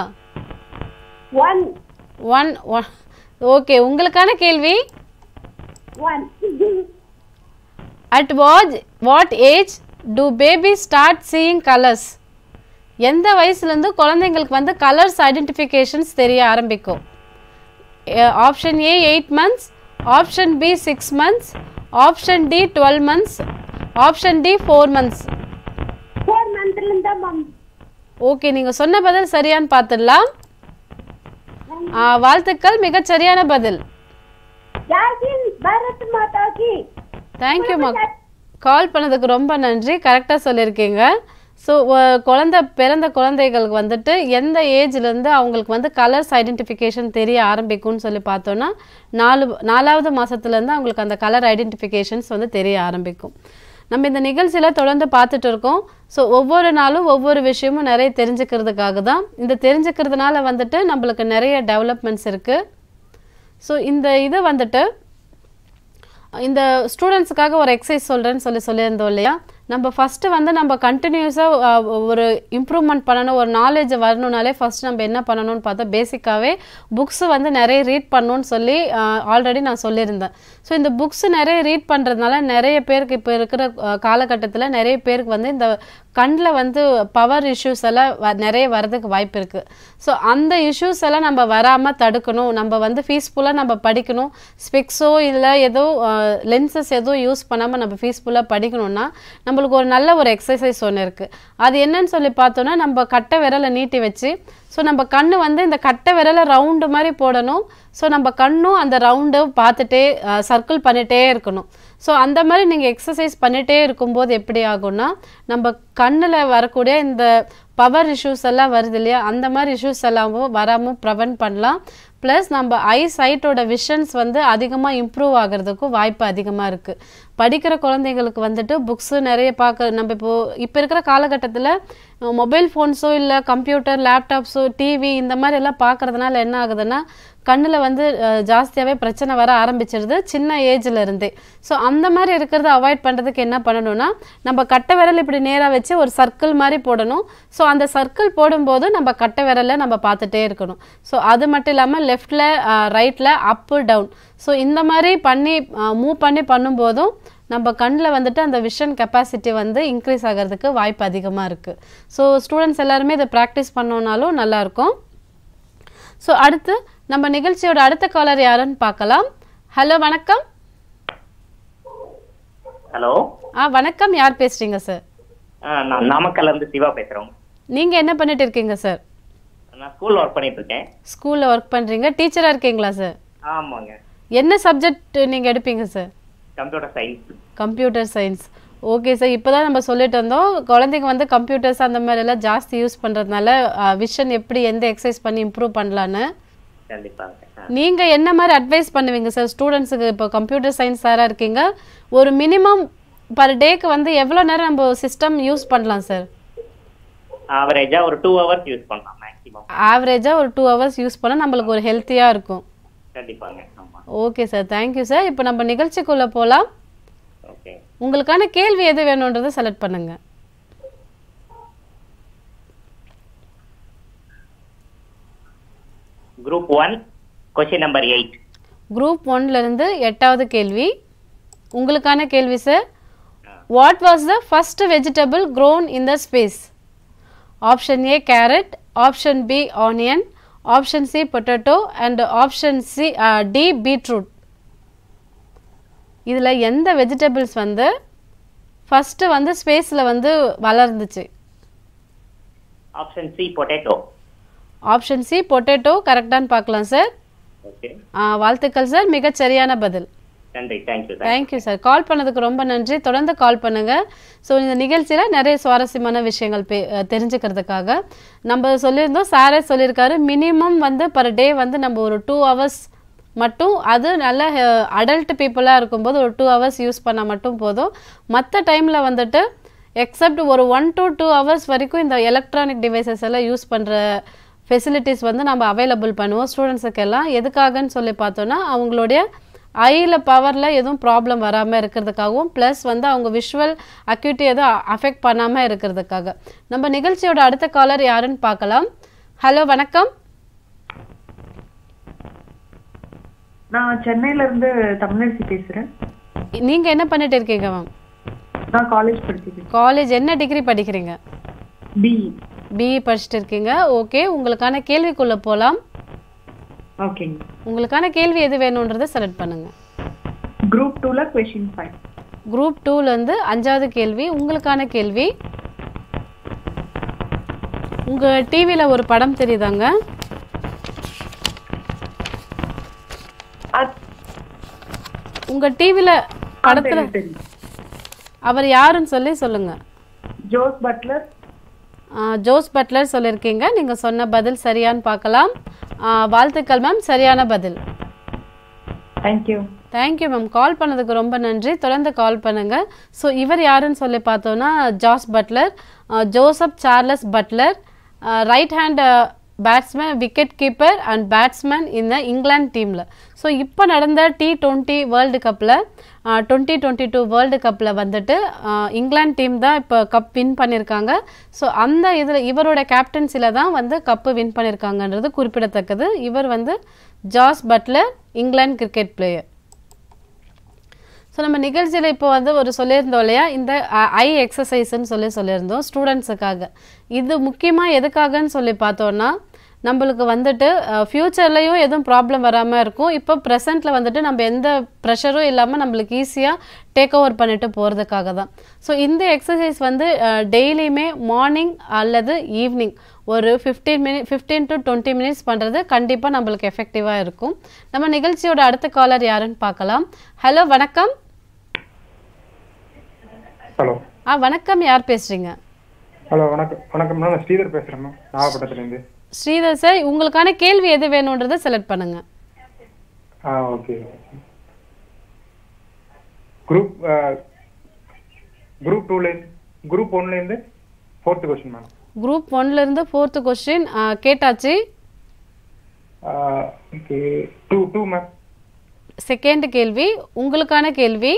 ஒன் ஒன் ஓகே உங்களுக்கான கேள்வி? At what what age do baby start seeing colours எந்த வயசுலேருந்து குழந்தைங்களுக்கு வந்து கலர்ஸ் ஐடென்டிஃபிகேஷன்ஸ் தெரிய ஆரம்பிக்கும்? Option A eight months option B six months option D twelve months option D four months okay நீங்கள் சொன்ன பதில் சரியான்னு பார்த்துடலாம் வாழ்த்துக்கள் மிகச் சரியான பதில். கி. தேங்க்யூம்மா கால் பண்ணதுக்கு ரொம்ப நன்றி. கரெக்டாக சொல்லியிருக்கீங்க. ஸோ குழந்த பிறந்த குழந்தைகளுக்கு வந்துட்டு எந்த ஏஜ்லேருந்து அவங்களுக்கு வந்து கலர்ஸ் ஐடென்டிஃபிகேஷன் தெரிய ஆரம்பிக்கும்னு சொல்லி பார்த்தோன்னா நாலு நாலாவது மாதத்துலேருந்து அவங்களுக்கு அந்த கலர் ஐடென்டிஃபிகேஷன்ஸ் வந்து தெரிய ஆரம்பிக்கும். நம்ம இந்த நிகழ்ச்சியில் தொடர்ந்து பார்த்துட்டு இருக்கோம். ஸோ ஒவ்வொரு நாளும் ஒவ்வொரு விஷயமும் நிறைய தெரிஞ்சுக்கிறதுக்காக தான். இந்த தெரிஞ்சுக்கிறதுனால வந்துட்டு நம்மளுக்கு நிறைய டெவலப்மெண்ட்ஸ் இருக்குது ஸோ இந்த இது வந்துட்டு இந்த ஸ்டூடெண்ட்ஸுக்காக ஒரு எக்ஸசைஸ் சொல்கிறேன்னு சொல்லி சொல்லியிருந்தோம் இல்லையா? நம்ம ஃபஸ்ட்டு வந்து நம்ம கண்டினியூஸாக ஒரு இம்ப்ரூவ்மெண்ட் பண்ணணும் ஒரு நாலேஜ் வரணுனாலே ஃபஸ்ட் நம்ம என்ன பண்ணணும்னு பார்த்தா பேசிக்காகவே புக்ஸு வந்து நிறைய ரீட் பண்ணணும்னு சொல்லி ஆல்ரெடி நான் சொல்லியிருந்தேன். ஸோ இந்த புக்ஸ் நிறைய ரீட் பண்ணுறதுனால நிறைய பேருக்கு இப்போ இருக்கிற காலகட்டத்தில் நிறைய பேருக்கு வந்து இந்த கண்ணில் வந்து பவர் இஷ்யூஸ் எல்லாம் வ- நிறைய வரதுக்கு வாய்ப்பு இருக்குது ஸோ அந்த இஷ்யூஸ் எல்லாம் நம்ம வராமல் தடுக்கணும். நம்ம வந்து பீஸ்ஃபுல்லாக நம்ம படிக்கணும். ஸ்பெக்ஸோ இல்லை ஏதோ லென்சஸ் எதுவும் யூஸ் பண்ணாமல் நம்ம பீஸ்ஃபுல்லாக படிக்கணும்னா நம்மளுக்கு ஒரு நல்ல ஒரு எக்ஸசைஸ் ஒன்று இருக்குது அது என்னன்னு சொல்லி பார்த்தோன்னா நம்ம கட்டை விரலை நீட்டி வச்சு ஸோ நம்ம கண் வந்து இந்த கட்டை விரலை ரவுண்டு மாதிரி போடணும். ஸோ நம்ம கண்ணும் அந்த ரவுண்டை பார்த்துட்டே சர்க்கிள் பண்ணிகிட்டே இருக்கணும். ஸோ அந்த மாதிரி நீங்கள் எக்ஸசைஸ் பண்ணிகிட்டே இருக்கும்போது எப்படி ஆகும்னா நம்ம கண்ணில் வரக்கூடிய இந்த பவர் இஷ்யூஸ் எல்லாம் வருது இல்லையா? அந்த மாதிரி இஷ்யூஸ் எல்லாமும் வராமல் ப்ரிவென்ட் பண்ணலாம். ப்ளஸ் நம்ம ஐ சைட்டோட விஷன்ஸ் வந்து அதிகமாக இம்ப்ரூவ் ஆகிறதுக்கும் வாய்ப்பு அதிகமாக இருக்குது படிக்கிற குழந்தைங்களுக்கு வந்துட்டு புக்ஸு நிறைய பார்க்க நம்ம இப்போது இப்போ இருக்கிற காலகட்டத்தில் மொபைல் ஃபோன்ஸோ இல்லை கம்ப்யூட்டர் லேப்டாப்ஸோ டிவி இந்த மாதிரி எல்லாம் பார்க்கறதுனால என்ன ஆகுதுன்னா கண்ணில் வந்து ஜாஸ்தியாகவே பிரச்சனை வர ஆரம்பிச்சிருது சின்ன ஏஜில் இருந்தே. ஸோ அந்த மாதிரி இருக்கிறத அவாய்ட் பண்ணுறதுக்கு என்ன பண்ணணும்னா நம்ம கட்டை விரல் இப்படி நேராக வச்சு ஒரு சர்க்கிள் மாதிரி போடணும். ஸோ அந்த சர்க்கிள் போடும்போது நம்ம கட்டை விரலை நம்ம பார்த்துட்டே இருக்கணும். ஸோ அது மட்டும் இல்லாமல் லெஃப்டில் ரைட்டில் அப்பு டவுன் ஸோ இந்த மாதிரி பண்ணி மூவ் பண்ணி பண்ணும்போதும் நம்ம கண்ணில் வந்துட்டு அந்த விஷன் கெப்பாசிட்டி வந்து இன்க்ரீஸ் ஆகிறதுக்கு வாய்ப்பு அதிகமாக இருக்குது ஸோ ஸ்டூடெண்ட்ஸ் எல்லாருமே இதை ப்ராக்டிஸ் பண்ணோன்னாலும் நல்லாயிருக்கும். ஸோ அடுத்து நம்ம நிகழ்ச்சியோட அடுத்த காலர் யாருன்னு பார்க்கலாம். ஹலோ வணக்கம். ஹலோ ஆ வணக்கம். யார் பேசுறீங்க சார் நான் நாமக்கல்ல இருந்து சிவா பேசுறோம். நீங்கள் என்ன பண்ணிட்டு இருக்கீங்க சார் நான் ஸ்கூல்ல ஒர்க் பண்ணிட்டு இருக்கேன். ஸ்கூலில் ஒர்க் பண்ணுறீங்க டீச்சராக இருக்கீங்களா சார் ஆமாங்க. என்ன சப்ஜெக்ட் நீங்கள் எடுப்பீங்க sir computer science computer science okay sir இப்போ தான் நம்ம சொல்லிட்டு வந்தோம். குழந்தைங்க வந்து கம்ப்யூட்டர்ஸ் அந்த மாதிரி எல்லாம் ஜாஸ்தி யூஸ் பண்ணுறதுனால விஷன் எப்படி எந்த எக்ஸசைஸ் பண்ணி இம்ப்ரூவ் பண்ணலான்னு. நீங்கள் என்ன மாதிரி அட்வைஸ் பண்ணுவீங்க சார் ஸ்டூடெண்ட்ஸுக்கு இப்போ கம்ப்யூட்டர் சயின்ஸ் சாராக இருக்கீங்க. ஒரு மினிமம் பர் டேக்கு வந்து எவ்வளோ நேரம் நம்ம சிஸ்டம் யூஸ் பண்ணலாம் சார் ஆவரேஜா ஒரு டூ ஹவர்ஸ் யூஸ் பண்ணலாம் மேக்ஸிமம் ஆவரேஜாக ஒரு டூ ஹவர்ஸ் யூஸ் பண்ணால் நம்மளுக்கு ஒரு ஹெல்த்தியாக இருக்கும். கண்டிப்பாங்க. ஓகே சார் தேங்க்யூ சார் இப்போ நம்ம நிகழ்ச்சிக்குள்ளே போகலாம் உங்களுக்கான கேள்வி எது வேணுன்றதை செலக்ட் பண்ணுங்க. Group one question number eight group ஒன்லேருந்து எட்டாவது கேள்வி. உங்களுக்கான கேள்வி sir what was the first vegetable grown in the space option A carrot option B onion option C potato and option C D beetroot இதில் எந்த vegetables வந்து first வந்து ஸ்பேஸில் வந்து வளர்ந்துச்சு? Option C potato option C potato கரெக்டான்னு பார்க்கலாம் sir வாழ்த்துக்கள் sir மிகச் சரியான பதில். நன்றி. தேங்க்யூ தேங்க்யூ சார் கால் பண்ணதுக்கு ரொம்ப நன்றி. தொடர்ந்து கால் பண்ணுங்க. ஸோ இந்த நிகழ்ச்சியில் நிறைய சுவாரஸ்யமான விஷயங்கள் பே தெரிஞ்சுக்கிறதுக்காக நம்ம சொல்லியிருந்தோம். சாரே சொல்லியிருக்காரு மினிமம் வந்து பர் டே வந்து நம்ம ஒரு டூ ஹவர்ஸ் மட்டும் அது நல்ல அடல்ட் பீப்புளாக இருக்கும்போது ஒரு டூ ஹவர்ஸ் யூஸ் பண்ணால் மட்டும் போதும். மற்ற டைமில் வந்துட்டு எக்ஸப்ட் ஒரு ஒன் டு டூ ஹவர்ஸ் வரைக்கும் இந்த எலக்ட்ரானிக் டிவைசஸ் எல்லாம் யூஸ் பண்ணுற ஃபெசிலிட்டிஸ் வந்து நம்ம அவைலபிள் பண்ணுவோம். ஸ்டூடெண்ட்ஸுக்கெல்லாம் எதுக்காகன்னு சொல்லி பார்த்தோன்னா அவங்களுடைய ஐயில் பவரில் எதுவும் ப்ராப்ளம் வராமல் இருக்கிறதுக்காகவும் ப்ளஸ் வந்து அவங்க விஷுவல் அக்யூட்டி எதுவும் அஃபெக்ட் பண்ணாமல் இருக்கிறதுக்காக. நம்ம நிகழ்ச்சியோட அடுத்த காலர் யாருன்னு பார்க்கலாம். ஹலோ வணக்கம். நான் சென்னையில இருந்து தமிழரசி பேசுறேன். நீங்கள் என்ன பண்ணிட்டு இருக்கீங்க மேம் நான் காலேஜ் படிச்சிருக்கேன் காலேஜ் என்ன டிகிரி படிக்கிறீங்க? பி பிஇ படிச்சுட்டு இருக்கீங்க. ஓகே உங்களுக்கான கேள்விக்குள்ளே போகலாம் ஓகேங்க உங்களுக்கான கேள்வி எது வேணுன்றதை செலக்ட் பண்ணுங்கள் குரூப் டூல கொஷின் ஃபைவ் குரூப் டூலேருந்து அஞ்சாவது கேள்வி உங்களுக்கான கேள்வி. உங்கள் டிவியில் ஒரு படம் தெரியுதாங்க? உங்கள் டிவியில் படத்தில் அவர் யாருன்னு சொல்லி சொல்லுங்கள் ஜோஸ் பட்லர் ஜோஸ் பட்லர் சொல்லியிருக்கீங்க. நீங்கள் சொன்ன பதில் சரியான்னு பார்க்கலாம். வாழ்த்துக்கள் மேம் சரியான பதில். தேங்க்யூ தேங்க்யூ மேம் கால் பண்ணதுக்கு ரொம்ப நன்றி. தொடர்ந்து கால் பண்ணுங்க. ஸோ இவர் யாருன்னு சொல்லி பார்த்தோன்னா Jos Buttler Joseph Charles Buttler right hand batsman wicket keeper and batsman இந்த இங்கிலாந்து டீமில் ஸோ இப்போ நடந்த டி டுவெண்ட்டி வேர்ல்டு கப்பில் டுவெண்ட்டி டுவெண்ட்டி டூ வேர்ல்டு கப்பில் வந்துட்டு இங்கிலாந்து டீம் தான் இப்போ கப் வின் பண்ணியிருக்காங்க ஸோ அந்த இதில் இவரோட கேப்டன்சியில் தான் வந்து கப்பு வின் பண்ணியிருக்காங்கன்றது குறிப்பிடத்தக்கது. இவர் வந்து Jos Buttler England cricket player so நம்ம நிகழ்ச்சியில் இப்போ வந்து ஒரு சொல்லியிருந்தோம் இல்லையா? இந்த ஐ எக்ஸசைஸ்ன்னு சொல்லி சொல்லியிருந்தோம் ஸ்டூடெண்ட்ஸுக்காக இது முக்கியமாக எதுக்காகன்னு சொல்லி பார்த்தோன்னா நம்மளுக்கு வந்துட்டு ஃப்யூச்சர்லேயும் எதுவும் ப்ராப்ளம் வராமல் இருக்கும். இப்போ ப்ரெசென்ட்டில் வந்துட்டு நம்ம எந்த ப்ரெஷரும் இல்லாமல் நம்மளுக்கு ஈஸியாக டேக் ஓவர் பண்ணிட்டு போகிறதுக்காக தான். ஸோ இந்த எக்ஸசைஸ் வந்து டெய்லியுமே மார்னிங் அல்லது ஈவினிங் ஒரு fifteen minute fifteen to twenty minutes பண்ணுறது கண்டிப்பாக நம்மளுக்கு எஃபெக்டிவாக இருக்கும். நம்ம நிகழ்ச்சியோட அடுத்த காலர் யாருன்னு பார்க்கலாம். ஹலோ வணக்கம். ஹலோ. ஆ வணக்கம். யார் பேசுகிறீங்க ஹலோ வணக்கம். வணக்கம். நான் ஸ்ரீதர் பேசுகிறேன் மேம். நாகப்பட்டினத்துலேருந்து. ஸ்ரீதர் சார் உங்களுக்கான கேள்வி எது வேணுன்றதை செலக்ட் பண்ணுங்க. ஆ ஓகே. குரூப் குரூப் டூலேருந்து குரூப் ஒன்லேருந்து ஃபோர்த்து கொஸ்டின் மேம். குரூப் ஒன்ல இருந்து ஃபோர்த்து கொஸ்டின் கேட்டாச்சு. Okay. Two two ma'am. Second கேள்வி. உங்களுக்கான கேள்வி.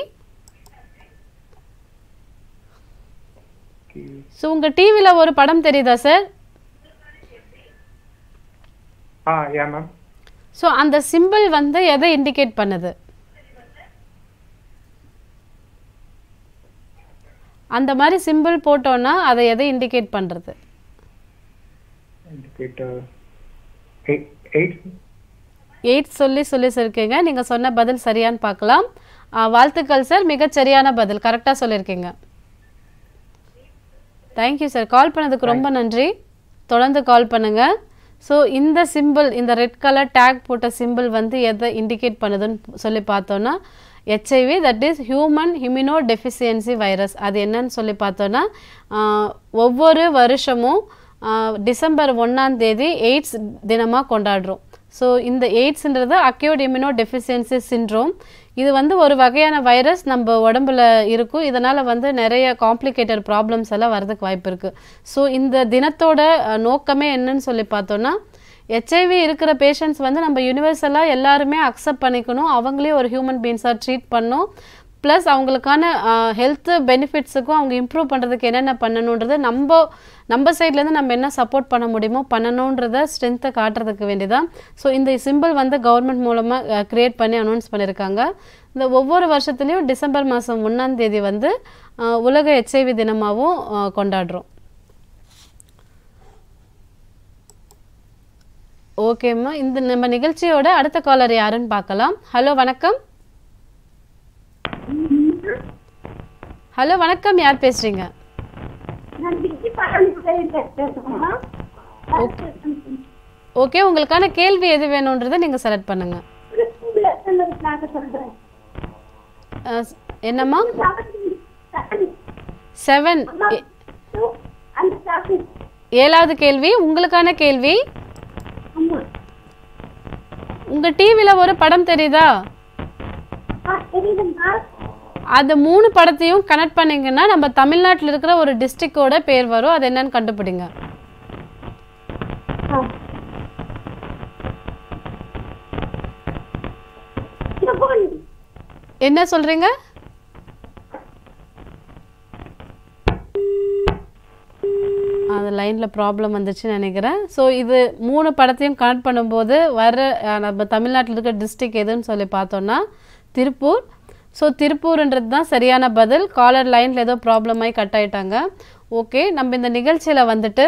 ஸோ உங்கள் டிவியில் ஒரு படம் தெரியுதா சார் ஆ ஏன் மேம் ஸோ அந்த சிம்பிள் வந்து எதை இண்டிகேட் பண்ணுது? அந்த மாதிரி சிம்பிள் போட்டோன்னா அதை எதை இண்டிகேட் பண்ணுறது எயிட் சொல்லி சொல்லி சொல்லியிருக்கீங்க நீங்கள் சொன்ன பதில் சரியான்னு பார்க்கலாம். வாழ்த்துக்கள் சார் மிகச் சரியான பதில் கரெக்டாக சொல்லியிருக்கீங்க. தேங்க்யூ சார் கால் பண்ணதுக்கு ரொம்ப நன்றி. தொடர்ந்து கால் பண்ணுங்க. ஸோ இந்த சிம்பிள் இந்த ரெட் கலர் டேக் போட்ட சிம்பிள் வந்து எதை இண்டிகேட் பண்ணுதுன்னு சொல்லி பார்த்தோன்னா HIV that is human immunodeficiency virus அது என்னன்னு சொல்லி பார்த்தோன்னா ஒவ்வொரு வருஷமும் டிசம்பர் ஒன்றாம் தேதி எய்ட்ஸ் தினமாக கொண்டாடுறோம். ஸோ இந்த எய்ட்ஸ்ன்றது அக்யூட் இம்யூனோ டெஃபிஷியன்சி சின்ட்ரோம் இது வந்து ஒரு வகையான வைரஸ் நம்ம உடம்புல இருக்கும். இதனால் வந்து நிறைய காம்ப்ளிகேட்டட் ப்ராப்ளம்ஸ் எல்லாம் வரதுக்கு வாய்ப்பு இருக்குது ஸோ இந்த தினத்தோட நோக்கமே என்னன்னு சொல்லி பார்த்தோன்னா ஹெச்ஐவி இருக்கிற பேஷண்ட்ஸ் வந்து நம்ம யூனிவர்சலாக எல்லாருமே அக்செப்ட் பண்ணிக்கணும். அவங்களே ஒரு ஹியூமன் பீன்ஸாக ட்ரீட் பண்ணணும் ப்ளஸ் அவங்களுக்கான ஹெல்த் பெனிஃபிட்ஸுக்கும் அவங்க இம்ப்ரூவ் பண்ணுறதுக்கு என்னென்ன பண்ணணுன்றது நம்ம நம்ம சைட்லேருந்து நம்ம என்ன சப்போர்ட் பண்ண முடியுமோ பண்ணணுன்றத ஸ்ட்ரென்த்தை காட்டுறதுக்கு வேண்டிதான் ஸோ இந்த சிம்பிள் வந்து கவர்மெண்ட் மூலமாக க்ரியேட் பண்ணி அனௌன்ஸ் பண்ணியிருக்காங்க இந்த ஒவ்வொரு வருஷத்துலேயும் டிசம்பர் மாதம் ஒன்றாம் தேதி வந்து உலக எச்ஐவி தினமாகவும் கொண்டாடுறோம். ஓகேம்மா இந்த நம்ம நிகழ்ச்சியோட அடுத்த காலர் யாருன்னு பார்க்கலாம். ஹலோ வணக்கம். ஹலோ வணக்கம். யார் பேசுறீங்க? ஓகே உங்களுக்கான கேள்வி எது வேணுன்றதை நீங்கள் செலக்ட் பண்ணுங்க. என்னம்மா? செவன் ஏழாவது கேள்வி உங்களுக்கான கேள்வி. உங்க டிவில ஒரு படம் தெரியுதா? அந்த மூணு படத்தையும் கனெக்ட் பண்ணீங்கன்னா நம்ம தமிழ்நாட்டில் இருக்கிற ஒரு டிஸ்ட்ரிக்டோட பேர் வரும். அது என்னன்னு கண்டுபிடிங்க. என்ன சொல்றீங்க? அந்த லைனில் ப்ராப்ளம் வந்துச்சுன்னு நினைக்கிறேன். ஸோ இது மூணு படத்தையும் கனெக்ட் பண்ணும்போது வர நம்ம தமிழ்நாட்டில் இருக்க டிஸ்ட்ரிக் எதுன்னு சொல்லி பார்த்தோன்னா திருப்பூர் ஸோ திருப்பூர்ன்றது தான் சரியான பதில். காலர் லைனில் ஏதோ ப்ராப்ளம் ஆகி கட் ஆகிட்டாங்க ஓகே நம்ம இந்த நிகழ்ச்சியில் வந்துட்டு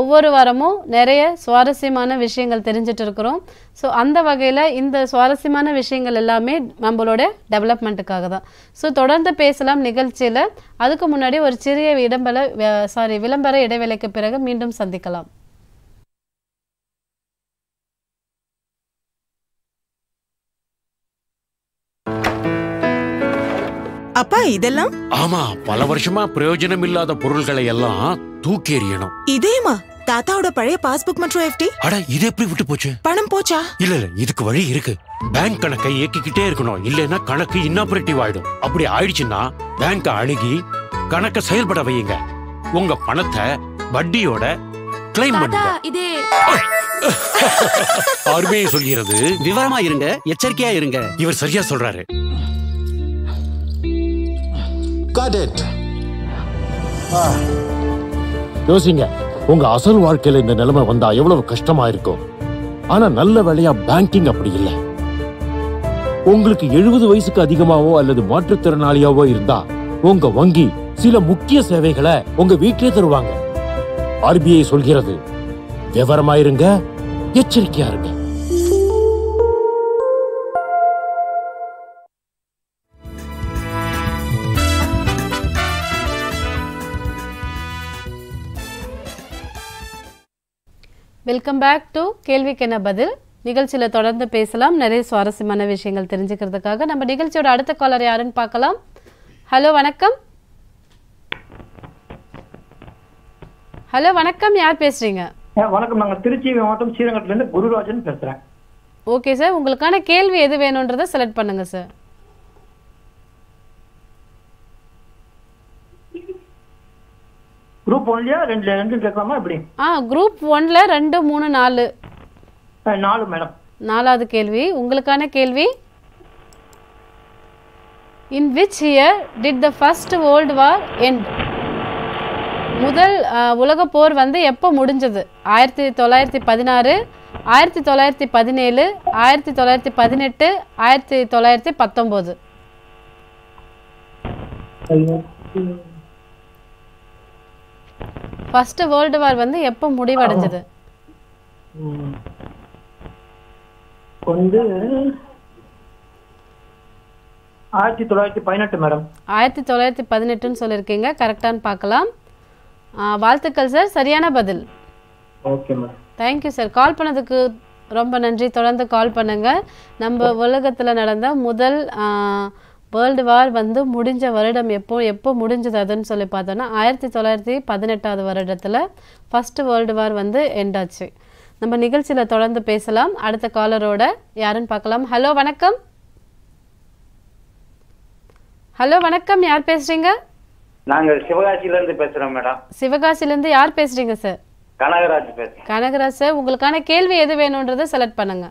ஒவ்வொரு வாரமும் நிறைய சுவாரஸ்யமான விஷயங்கள் தெரிஞ்சுட்டு இருக்கிறோம். ஸோ அந்த வகையில் இந்த சுவாரஸ்யமான விஷயங்கள் எல்லாமே நம்மளோட டெவலப்மெண்ட்டுக்காக தான். ஸோ தொடர்ந்து பேசலாம் நிகழ்ச்சியில். அதுக்கு முன்னாடி ஒரு சிறிய இடம்பல சாரி விளம்பர இடைவேளைக்கு பிறகு மீண்டும் சந்திக்கலாம். அப்பா இதெல்லாம்? ஆமா பல வருஷமா பிரயோஜனம் இல்லாத பொருள்களை எல்லாம் தூக்கி எறியணும். இதேமா தாத்தாவோட பழைய பாஸ்புக் மற்றும் எஃப்டி அட இது எப்படி விட்டு போச்சு? பணம் போச்சா? இல்ல இல்ல இதுக்கு வழி இருக்கு. பேங்க் கணக்கை இயக்கிக்கிட்டே இருக்கணும். இல்லைன்னா கணக்கு இன்னாபரேட்டிவ் ஆயிடும். அப்படி ஆயிடுச்சுன்னா பேங்க் அணுகி கணக்கை செயல்பட வையுங்க. உங்க பணத்தை வட்டியோட கிளைம் பண்ணுங்க. இது ஆர்பிஐ சொல்கிறது. விவரமா இருங்க எச்சரிக்கையா இருங்க. இவர் சரியா சொல்றாரு. Got it. யோசிங்க உங்க அசல் வாழ்க்கையில இந்த நிலைமை வந்தா எவ்வளவு கஷ்டமா இருக்கும்? ஆனா நல்ல வேலையா பேங்கிங் அப்படி இல்லை. உங்களுக்கு எழுபது வயசுக்கு அதிகமாவோ அல்லது மாற்றுத்திறனாளியாவோ இருந்தா உங்க வங்கி சில முக்கிய சேவைகளை உங்க வீட்டிலே தருவாங்க. ஆர்பிஐ சொல்கிறது விவரமாயிருங்க எச்சரிக்கையா இருங்க. வெல்கம் பேக் டு கேள்விக்கு என்ன பதில் நிகழ்ச்சியில் தொடர்ந்து பேசலாம். நிறைய சுவாரஸ்யமான விஷயங்கள் தெரிஞ்சுக்கிறதுக்காக நம்ம நிகழ்ச்சியோட அடுத்த காலர் யாருன்னு பார்க்கலாம். ஹலோ வணக்கம். ஹலோ வணக்கம். யார் பேசுறீங்க? வணக்கம். நாங்க திருச்சி மாவட்டம் ஸ்ரீரங்கத்துல இருந்து குருராஜன் பேசுறேன். ஓகே சார் உங்களுக்கான கேள்வி எது வேணுன்றதை செலக்ட் பண்ணுங்க சார் குரூப் ஒன்லயா ரெண்டு ரெண்டு கேட்கலாமா? எப்படி? ஆ குரூப் ஒன்ல ரெண்டு மூணு நாலு. நாலு மேடம். நாலாவது கேள்வி. உங்களுக்கான கேள்வி? In which year did the first world war end முதல் அஹ், உலகப் போர் வந்து எப்போ முடிஞ்சது? ஆயிரத்தி தொள்ளாயிரத்தி பதினாறு ஆயிரத்தி தொள்ளாயிரத்தி பதினேழு ஆயிரத்தி தொள்ளாயிரத்தி பதினெட்டு ஆயிரத்தி தொள்ளாயிரத்தி பத்தொம்போது. ஃபர்ஸ்ட் வேர்ல்டு வார் வந்து எப்போ முடிவடைஞ்சது. வந்து ஆயிரத்தி தொள்ளாயிரத்தி பதினெட்டு மேடம். ஆயிரத்தி தொள்ளாயிரத்தி பதினெட்டுன்னு சொல்லியிருக்கீங்க. கரெக்டான்னு பார்க்கலாம். வாழ்த்துக்கள் சார் சரியான பதில். Okay madam thank you sir call பண்ணதுக்கு ரொம்ப நன்றி. தொடர்ந்து கால் பண்ணுங்க. நம்ம உலகத்தில் நடந்த முதல் வேர்ல்டு வார் வந்து முடிஞ்ச வருடம் எப்போ எப்போ முடிஞ்சது அதுன்னு சொல்லி பார்த்தோன்னா ஆயிரத்தி தொள்ளாயிரத்தி பதினெட்டாவது வருடத்தில் ஃபஸ்ட்டு வேர்ல்டு வார் வந்து ஆச்சு. நம்ம நிகழ்ச்சியில் தொடர்ந்து பேசலாம். அடுத்த காலரோட யாருன்னு பார்க்கலாம். ஹலோ வணக்கம். ஹலோ வணக்கம். யார் பேசுறீங்க? நாங்க சிவகாசியில இருந்து பேசுறோம் மேடம். சிவகாசிலேருந்து யார் பேசுறீங்க சார் கனகராஜ் பேசுறேன் கனகராஜ் சார் உங்களுக்கான கேள்வி எது வேணுன்றதை செலக்ட் பண்ணுங்க.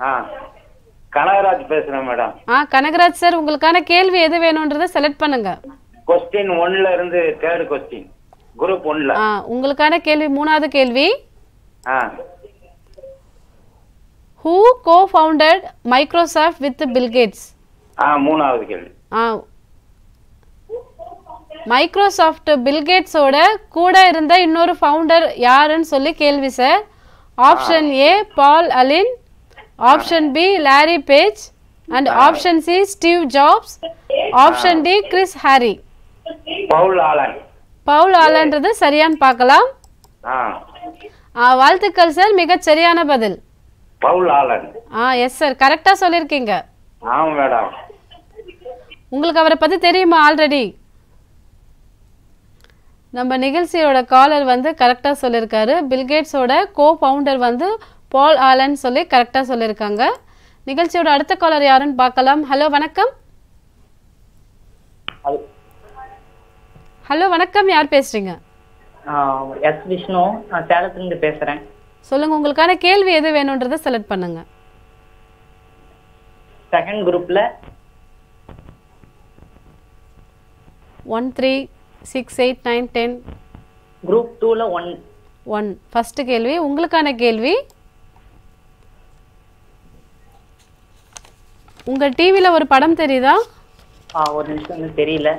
ஆ. கனகராஜ் பேசுறேன் மேடம் ஆ கனகராஜ் சார் உங்களுக்கான கேள்வி எது வேணுன்றதை செலக்ட் பண்ணுங்க. கொஸ்டின் ஒன்ல இருந்து தேர்ட் கொஸ்டின் குரூப் ஒன்ல. ஆ உங்களுக்கான கேள்வி மூணாவது கேள்வி. ஆ. Who co founded Microsoft with Bill Gates ஆ மூணாவது கேள்வி. ஆ. மைக்ரோசாஃப்ட் பில்கேட்ஸோட கூட இருந்த இன்னொரு ஃபவுண்டர் யாருன்னு சொல்லி கேள்வி sir option A Paul Allen option B Larry Page and option C Steve Jobs option D Chris Harry Paul Allen Paul ஆலன்றது சரியான்னு பார்க்கலாம். வாழ்த்துக்கள் சார் மிகச் சரியான பதில். பவுல் ஆலன் ஆ எஸ் சார் கரெக்டாக சொல்லியிருக்கீங்க. ஆமா மேடம். உங்களுக்கு அவரை பற்றி தெரியுமா ஆல்ரெடி நம்ம நிகழ்ச்சியோட காலர் வந்து கரெக்டாக சொல்லியிருக்காரு. பில்கேட்ஸோட கோ ஃபவுண்டர் வந்து பால் ஆலன் சொல்லி கரெக்டாக சொல்லியிருக்காங்க. நிகழ்ச்சியோட அடுத்த காலர் யாருன்னு பார்க்கலாம். ஹலோ வணக்கம். ஹலோ. வணக்கம். யார் பேசுறீங்க? எஸ் விஷ்ணு. நான் சேலத்துலேருந்து பேசுகிறேன் சொல்லுங்க உங்களுக்கான கேள்வி எது வேணுன்றதை செலக்ட் பண்ணுங்க. செகண்ட் குரூப்பில் one three six eight nine ten group டூவில் ஒன் ஒன் ஃபர்ஸ்ட் கேள்வி. உங்களுக்கான கேள்வி? உங்க டிவில ஒரு படம் தெரியுதா? ஆ ஒரு நிமிஷம் தெரியல.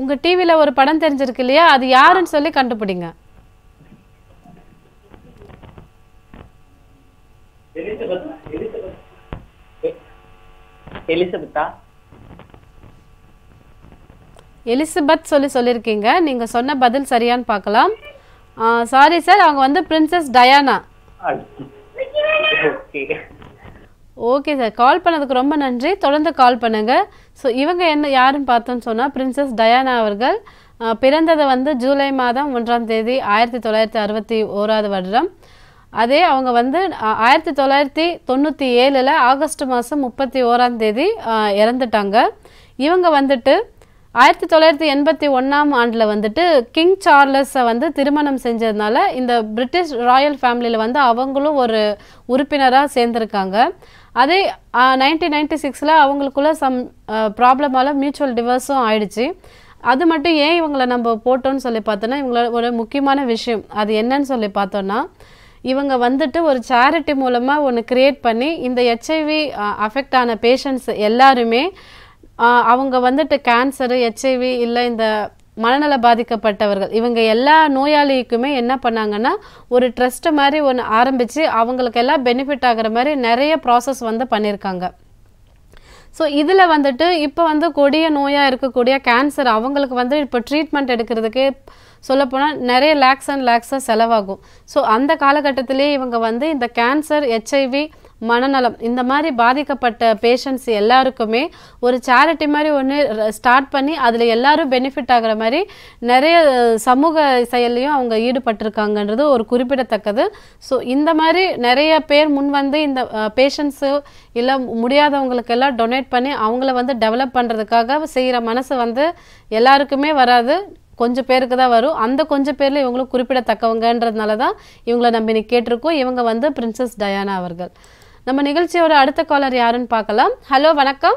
உங்க டிவில ஒரு படம் தெரிஞ்சிருக்கு இல்லையா? அது யாருன்னு சொல்லி கண்டுபிடிங்க. எலிசபெத்தா? எலிசபெத் சொல்லி சொல்லியிருக்கீங்க. நீங்க சொன்ன பதில் சரியான்னு பார்க்கலாம். சாரி சார் அவங்க வந்து princess Diana okay sir call பண்ணதுக்கு ரொம்ப நன்றி. தொடர்ந்து கால் பண்ணுங்க. ஸோ இவங்க என்ன யாருன்னு பார்த்தோன்னு சொன்னால் பிரின்சஸ் டயானா அவர்கள் பிறந்தது வந்து ஜூலை மாதம் ஒன்றாம் தேதி ஆயிரத்தி தொள்ளாயிரத்தி அறுபத்தி ஓராவது வருடம். அதே அவங்க வந்து ஆயிரத்தி தொள்ளாயிரத்தி தொண்ணூற்றி ஏழில் ஆகஸ்ட் மாதம் முப்பத்தி ஓராம் தேதி இறந்துட்டாங்க. இவங்க வந்துட்டு ஆயிரத்தி தொள்ளாயிரத்தி எண்பத்தி ஒன்றாம் ஆண்டில் வந்துட்டு கிங் சார்லஸை வந்து திருமணம் செஞ்சதுனால இந்த பிரிட்டிஷ் ராயல் ஃபேமிலியில் வந்து அவங்களும் ஒரு உறுப்பினராக சேர்ந்துருக்காங்க. அதே நைன்டீன் நைன்டி சிக்ஸில் அவங்களுக்குள்ள சம் ப்ராப்ளமால் மியூச்சுவல் டிவர்ஸும் ஆயிடுச்சு. அது மட்டும் ஏன் இவங்களை நம்ம போட்டோன்னு சொல்லி பார்த்தோன்னா இவங்களோட ஒரு முக்கியமான விஷயம். அது என்னன்னு சொல்லி பார்த்தோன்னா இவங்க வந்துட்டு ஒரு சேரிட்டி மூலமாக ஒன்று கிரியேட் பண்ணி இந்த ஹெச்ஐவி அஃபெக்ட் ஆன பேஷண்ட்ஸ் எல்லாருமே அவங்க வந்துட்டு கேன்சரு ஹெச்ஐவி இல்லை இந்த மனநல பாதிக்கப்பட்டவர்கள் இவங்க எல்லா நோயாளிக்குமே என்ன பண்ணாங்கன்னா ஒரு ட்ரஸ்ட் மாதிரி ஒன்று ஆரம்பித்து அவங்களுக்கு எல்லாம் பெனிஃபிட் ஆகிற மாதிரி நிறைய ப்ராசஸ் வந்து பண்ணியிருக்காங்க ஸோ இதில் வந்துட்டு இப்போ வந்து கொடிய நோயாக இருக்கக்கூடிய கேன்சர் அவங்களுக்கு வந்து இப்போ ட்ரீட்மெண்ட் எடுக்கிறதுக்கே சொல்லப்போனால் நிறைய லேக்ஸ் அண்ட் லேக்ஸாக செலவாகும். ஸோ அந்த காலகட்டத்திலே இவங்க வந்து இந்த கேன்சர் ஹெச்ஐவி மனநலம். இந்த மாதிரி பாதிக்கப்பட்ட பேஷண்ட்ஸ் எல்லாருக்குமே ஒரு சேரிட்டி மாதிரி ஒன்று ஸ்டார்ட் பண்ணி அதில் எல்லாரும் பெனிஃபிட் ஆகிற மாதிரி நிறைய சமூக செயல்லையும் அவங்க ஈடுபட்டிருக்காங்கன்றது ஒரு குறிப்பிடத்தக்கது. ஸோ இந்த மாதிரி நிறைய பேர் முன் வந்து இந்த பேஷண்ட்ஸு இல்லை முடியாதவங்களுக்கெல்லாம் டொனேட் பண்ணி அவங்கள வந்து டெவலப் பண்ணுறதுக்காக செய்கிற மனசு வந்து எல்லாருக்குமே வராது. கொஞ்சம் பேருக்கு தான் வரும். அந்த கொஞ்சம் பேரில் இவங்களும் குறிப்பிடத்தக்கவங்கன்றதுனால தான் இவங்கள நம்ம இன்னைக்கு கேட்டிருக்கோம். இவங்க வந்து பிரின்சஸ் டயானா அவர்கள். நம்ம நிகழ்ச்சியோட அடுத்த காலர் யாருன்னு பார்க்கலாம். ஹலோ வணக்கம்.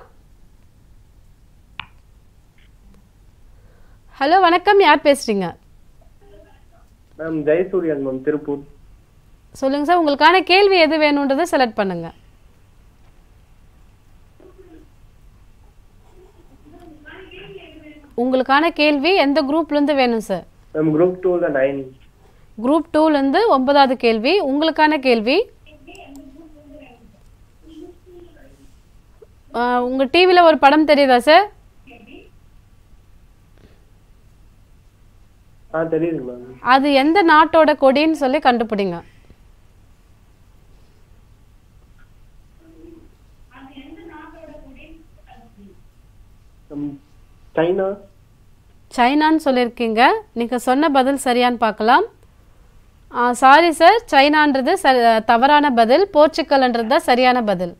ஹலோ வணக்கம். யார் பேசுறீங்க? Ma'am Jayasuriyan ma'am Tiruppur. சொல்லுங்க சார் உங்களுக்கான கேள்வி எது வேணுன்றதை செலக்ட் பண்ணுங்க. உங்களுக்கான கேள்வி எந்த குரூப்லேருந்து வேணும் சார் மேம் குரூப் டூல நைன் குரூப் டூலேருந்து ஒன்பதாவது கேள்வி. உங்களுக்கான கேள்வி? உங்க டிவியில் ஒரு படம் தெரியுதா சார் அது எந்த நாட்டோட கொடின்னு சொல்லி கண்டுபிடிங்க. சைனா. சைனான்னு சொல்லியிருக்கீங்க. நீங்கள் சொன்ன பதில் சரியான்னு பார்க்கலாம். சாரி சார் சைனான்றது ச தவறான பதில். போர்ச்சுக்கல்ன்றது தான் சரியான பதில்.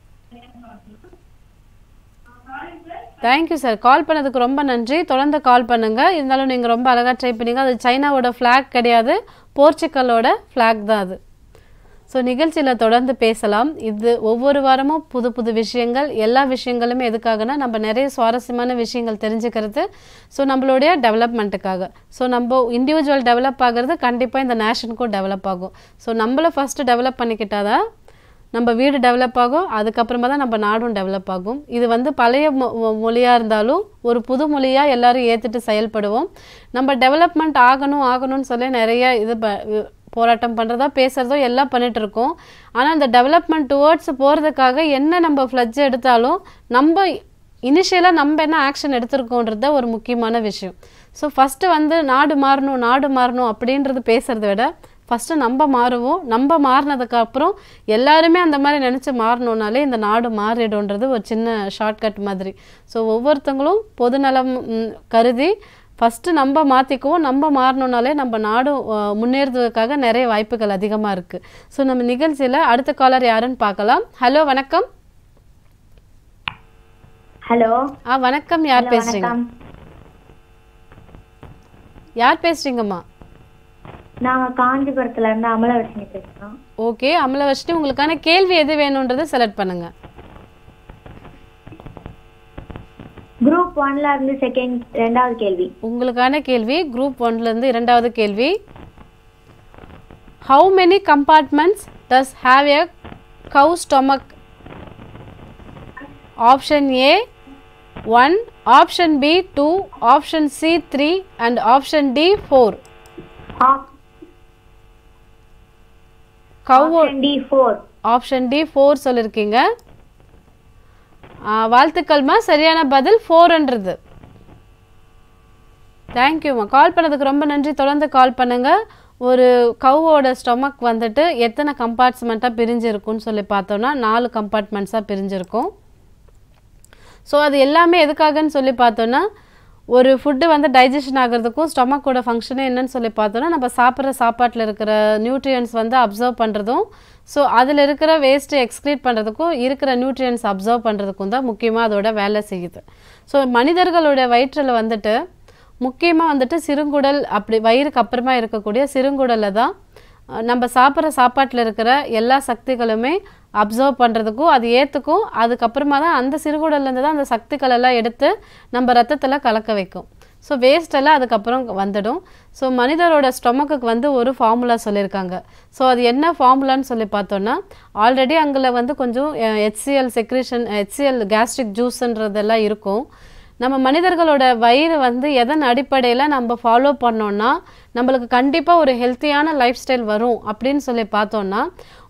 தேங்க்யூ சார் கால் பண்ணதுக்கு ரொம்ப நன்றி. தொடர்ந்து கால் பண்ணுங்க. இருந்தாலும் நீங்கள் ரொம்ப அழகாக ட்ரை பண்ணீங்க. அது சைனாவோட ஃப்ளாக் கிடையாது. போர்ச்சுக்கலோட ஃப்ளாக் தான் அது. ஸோ நிகழ்ச்சியில் தொடர்ந்து பேசலாம். இது ஒவ்வொரு வாரமும் புது புது விஷயங்கள் எல்லா விஷயங்களுமே எதுக்காகனா நம்ம நிறைய சுவாரஸ்யமான விஷயங்கள் தெரிஞ்சுக்கிறது. ஸோ நம்மளுடைய டெவலப்மெண்ட்டுக்காக ஸோ நம்ம இண்டிவிஜுவல் டெவலப் ஆகிறது கண்டிப்பாக இந்த நேஷனுக்கும் டெவலப் ஆகும். ஸோ நம்மளை ஃபஸ்ட்டு டெவலப் பண்ணிக்கிட்டால் தான் நம்ம வீடு டெவலப் ஆகும் அதுக்கப்புறமா தான் நம்ம நாடும் டெவலப் ஆகும். இது வந்து பழைய மொ மொ- இருந்தாலும் ஒரு புது மொழியாக எல்லோரும் ஏற்றுட்டு செயல்படுவோம். நம்ம டெவலப்மெண்ட் ஆகணும் ஆகணும்னு சொல்லி நிறைய இது ப போராட்டம் பண்ணுறதோ பேசுகிறதோ எல்லாம் பண்ணிகிட்ருக்கோம் ஆனால் இந்த டெவலப்மெண்ட் டுவர்ட்ஸ் போகிறதுக்காக என்ன நம்ம ஃப்ளட்ஜ் எடுத்தாலும் நம்ம இனிஷியலாக நம்ம என்ன ஆக்ஷன் எடுத்திருக்கோன்றத ஒரு முக்கியமான விஷயம். ஸோ ஃபஸ்ட்டு வந்து நாடு மாறணும் நாடு மாறணும் அப்படின்றது பேசுகிறத விட ஃபஸ்ட்டு நம்ம மாறுவோம் நம்ம மாறினதுக்கு அப்புறம் எல்லாருமே அந்த மாதிரி நினச்சி மாறணுன்னாலே இந்த நாடு மாறிடும்ன்றது ஒரு சின்ன ஷார்ட்கட் மாதிரி. ஸோ ஒவ்வொருத்தங்களும் பொதுநலம் கருதி ஃபஸ்ட்டு நம்ம மாற்றிக்குவோம் நம்ம மாறணுன்னாலே நம்ம நாடும் அஹ், முன்னேறுவதற்காக நிறைய வாய்ப்புகள் அதிகமாக இருக்குது ஸோ நம்ம நிகழ்ச்சியில் அடுத்த காலர் யாருன்னு பார்க்கலாம். ஹலோ வணக்கம். ஹலோ ஆ வணக்கம். யார் பேசுறீங்க. யார் பேசுறீங்கம்மா? நாங்க காஞ்சிபுரத்துல இருந்து அமலவர்ஷினி பேசுறோம். ஓகே அமலவர்ஷினி உங்களுக்கான கேள்வி எது வேணுன்றதை செலக்ட் பண்ணுங்க. குரூப் ஒன்ல இருந்து செகண்ட் ரெண்டாவது கேள்வி. உங்களுக்கான கேள்வி குரூப் ஒன்ல இருந்து இரண்டாவது கேள்வி. How many compartments does have a cow stomach option A one option B two option C three and option D four cow D four option D four சொல்லியிருக்கீங்க வாழ்த்துக்கள்மா சரியான பதில் ஃபோர்ன்றது தேங்க்யூம்மா கால் பண்ணதுக்கு ரொம்ப நன்றி. தொடர்ந்து கால் பண்ணுங்க. ஒரு கவ்வோட ஸ்டொமக் வந்துட்டு எத்தனை கம்பார்ட்மெண்ட்டாக பிரிஞ்சிருக்குன்னு சொல்லி பார்த்தோம்னா நாலு கம்பார்ட்மெண்ட்ஸாக பிரிஞ்சிருக்கும். ஸோ அது எல்லாமே எதுக்காகன்னு சொல்லி பார்த்தோன்னா ஒரு ஃபுட்டு வந்து டைஜஷன் ஆகிறதுக்கும் ஸ்டொமக்கோட ஃபங்க்ஷனே என்னன்னு சொல்லி பார்த்தோன்னா நம்ம சாப்பிட்ற சாப்பாட்டில் இருக்கிற நியூட்ரியன்ஸ் வந்து அப்சர்வ் பண்ணுறதும் ஸோ அதில் இருக்கிற வேஸ்ட்டு எக்ஸ்க்ரீட் பண்ணுறதுக்கும் இருக்கிற நியூட்ரியன்ஸ் அப்சர்வ் பண்ணுறதுக்கும் தான் முக்கியமாக அதோட வேலை செய்யுது. ஸோ மனிதர்களோட வயிற்றில் வந்துட்டு முக்கியமாக வந்துட்டு சிறுங்குடல் அப்படி வயிறுக்கு அப்புறமா இருக்கக்கூடிய சிறுங்குடலில் தான் நம்ம சாப்பிட்ற சாப்பாட்டில் இருக்கிற எல்லா சக்திகளுமே அப்சர்வ் பண்ணுறதுக்கும் அது ஏற்றுக்கும் அதுக்கப்புறமா தான் அந்த சிறுகுடல்லேருந்து தான் அந்த சக்திகளெல்லாம் எடுத்து நம்ம ரத்தத்தில் கலக்க வைக்கும். ஸோ வேஸ்டெல்லாம் அதுக்கப்புறம் வந்துடும். ஸோ மனிதரோட ஸ்டொமக்குக்கு வந்து ஒரு ஃபார்முலா சொல்லியிருக்காங்க. ஸோ அது என்ன ஃபார்முலான்னு சொல்லி பார்த்தோன்னா ஆல்ரெடி அங்கே வந்து கொஞ்சம் ஹெச்சிஎல் செக்ரேஷன் ஹெச்சிஎல் கேஸ்ட்ரிக் ஜூஸ்ன்றதெல்லாம் இருக்கும். நம்ம மனிதர்களோட வயிறு வந்து எதன் அடிப்படையில் நம்ம ஃபாலோ பண்ணோம்னா நம்மளுக்கு கண்டிப்பாக ஒரு ஹெல்த்தியான லைஃப் ஸ்டைல் வரும் அப்படின்னு சொல்லி பார்த்தோம்னா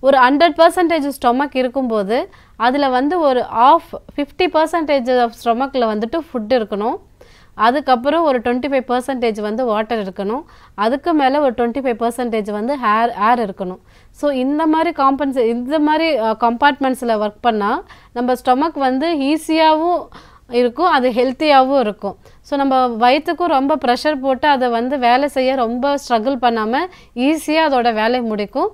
ஒரு ஹண்ட்ரட் பர்சன்டேஜ் ஸ்டொமக் இருக்கும்போது அதில் வந்து ஒரு ஆஃப் ஃபிஃப்டி பர்சன்டேஜ் ஆஃப் ஸ்டொமக்கில் வந்துட்டு ஃபுட் இருக்கணும். அதுக்கப்புறம் ஒரு டுவெண்ட்டி ஃபைவ் பர்சன்டேஜ் வந்து வாட்டர் இருக்கணும். அதுக்கு மேலே ஒரு டுவெண்ட்டி ஃபைவ் பர்சன்டேஜ் வந்து ஹேர் ஏர் இருக்கணும். ஸோ இந்த மாதிரி காம்பன்ஸ் இந்த மாதிரி கம்பார்ட்மெண்ட்ஸில் ஒர்க் பண்ணால் நம்ம ஸ்டொமக் வந்து ஈஸியாகவும் இருக்கும் அது ஹெல்த்தியாகவும் இருக்கும். ஸோ நம்ம வயிற்றுக்கும் ரொம்ப ப்ரெஷர் போட்டு அதை வந்து வேலை செய்ய ரொம்ப ஸ்ட்ரகிள் பண்ணாமல் ஈஸியாக அதோட வேலை முடிக்கும்.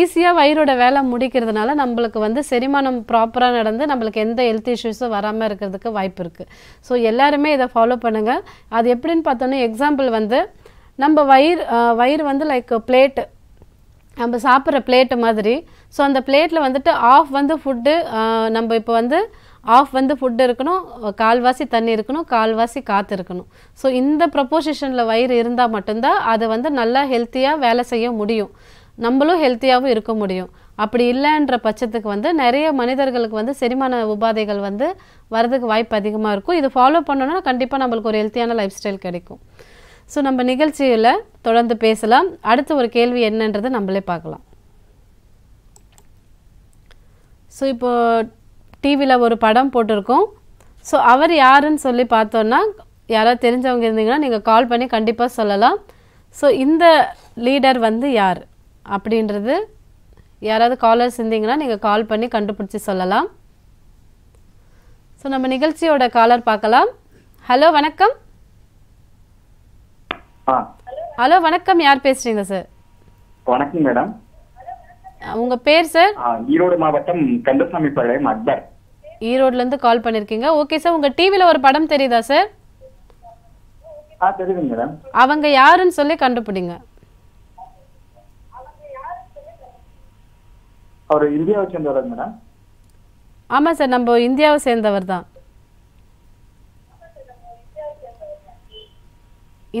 ஈஸியாக வயிறோட வேலை முடிக்கிறதுனால நம்மளுக்கு வந்து செரிமானம் ப்ராப்பராக நடந்து நம்மளுக்கு எந்த ஹெல்த் இஷ்யூஸும் வராமல் இருக்கிறதுக்கு வாய்ப்பு இருக்குது ஸோ எல்லாருமே இதை ஃபாலோ பண்ணுங்கள் அது எப்படின்னு பார்த்தோன்னா எக்ஸாம்பிள் வந்து நம்ம வயிறு வயிறு வந்து லைக் பிளேட்டு நம்ம சாப்பிட்ற பிளேட்டு மாதிரி. ஸோ அந்த பிளேட்டில் வந்துட்டு ஆஃப் வந்து ஃபுட்டு நம்ம இப்போ வந்து ஆஃப் வந்து ஃபுட் இருக்கணும் கால்வாசி தண்ணி இருக்கணும் கால்வாசி காற்று இருக்கணும். ஸோ இந்த ப்ரப்போசிஷனில் வயிறு இருந்தால் மட்டும்தான் அது வந்து நல்லா ஹெல்த்தியாக வேலை செய்ய முடியும். நம்மளும் ஹெல்த்தியாகவும் இருக்க முடியும். அப்படி இல்லைன்ற பட்சத்துக்கு வந்து நிறைய மனிதர்களுக்கு வந்து செரிமான உபாதைகள் வந்து வரதுக்கு வாய்ப்பு அதிகமாக இருக்கும். இது ஃபாலோ பண்ணோன்னா கண்டிப்பாக நம்மளுக்கு ஒரு ஹெல்த்தியான லைஃப் ஸ்டைல் கிடைக்கும். ஸோ நம்ம நிகழ்ச்சியில் தொடர்ந்து பேசலாம். அடுத்த ஒரு கேள்வி என்னன்றதை நம்மளே பார்க்கலாம். ஸோ இப்போ டிவியில் ஒரு படம் போட்டிருக்கோம். ஸோ அவர் யாருன்னு சொல்லி பார்த்தோன்னா யாராவது தெரிஞ்சவங்க இருந்தீங்கன்னா நீங்கள் கால் பண்ணி கண்டிப்பாக சொல்லலாம். ஸோ இந்த லீடர் வந்து யார்? அப்படின்றது யாராவது காலர்ஸ் இருந்தீங்கன்னா நீங்கள் கால் பண்ணி கண்டுபிடிச்சி சொல்லலாம். ஸோ நம்ம நிகழ்ச்சியோட காலர் பார்க்கலாம். ஹலோ வணக்கம். ஹலோ வணக்கம். யார் பேசுறீங்க சார் வணக்கம் மேடம் உங்கள் பேர் சார் ஈரோடு மாவட்டம் கந்தசாமி பாளையம் அக்பர். ஈரோட்லேருந்து கால் பண்ணியிருக்கீங்க ஓகே சார் உங்கள் டிவியில் ஒரு படம் தெரியுதா சார் அவங்க யாருன்னு சொல்லி கண்டுபிடிங்க. அவர் இந்தியாவை சேர்ந்தவர் மேடம் ஆமாம் சார் நம்ம இந்தியாவை சேர்ந்தவர் தான்.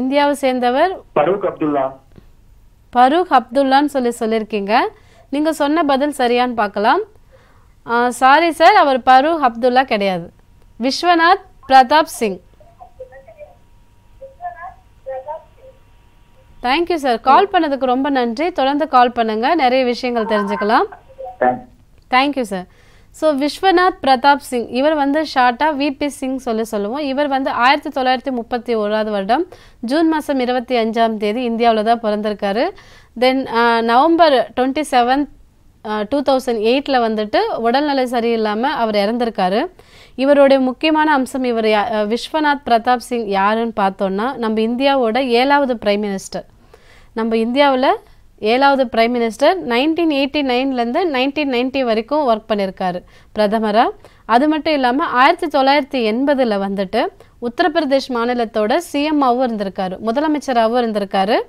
இந்தியாவை சேர்ந்தவர் ஃபரூக் அப்துல்லா. பரூக் அப்துல்லான்னு சொல்லி சொல்லியிருக்கீங்க நீங்கள் சொன்ன பதில் சரியான்னு பார்க்கலாம். சாரி சார் அவர் பரூக் அப்துல்லா கிடையாது. Vishwanath Pratap Singh. Thank you sir call பண்ணதுக்கு ரொம்ப நன்றி. தொடர்ந்து கால் பண்ணுங்க. நிறைய விஷயங்கள் தெரிஞ்சுக்கலாம். Thank you sir so Vishwanath Pratap Singh இவர் வந்து ஷார்ட்டாக விபி சிங் சொல்லி சொல்லுவோம். இவர் வந்து ஆயிரத்தி தொள்ளாயிரத்தி முப்பத்தி ஓராவது வருடம் ஜூன் மாதம் இருபத்தி அஞ்சாம் தேதி இந்தியாவில் தான் பிறந்திருக்காரு. Then November twenty seventh two thousand எயிட்டில் வந்துட்டு உடல்நிலை சரியில்லாமல் அவர் இறந்திருக்காரு. இவருடைய முக்கியமான அம்சம் இவர் யா- விஸ்வநாத் பிரதாப் சிங் யாருன்னு பார்த்தோன்னா நம்ம இந்தியாவோட ஏழாவது பிரைம் மினிஸ்டர். நம்ம இந்தியாவில் ஏழாவது பிரைம் மினிஸ்டர் நைன்டீன் எயிட்டி நைன்லேருந்து நைன்டீன் நைன்ட்டி வரைக்கும் ஒர்க் பண்ணியிருக்காரு பிரதமராக அது மட்டும் இல்லாமல் ஆயிரத்தி தொள்ளாயிரத்தி எண்பதில் வந்துட்டு உத்தரப்பிரதேஷ் மாநிலத்தோட சிஎம்மாவும் இருந்திருக்காரு முதலமைச்சராகவும் இருந்திருக்காரு.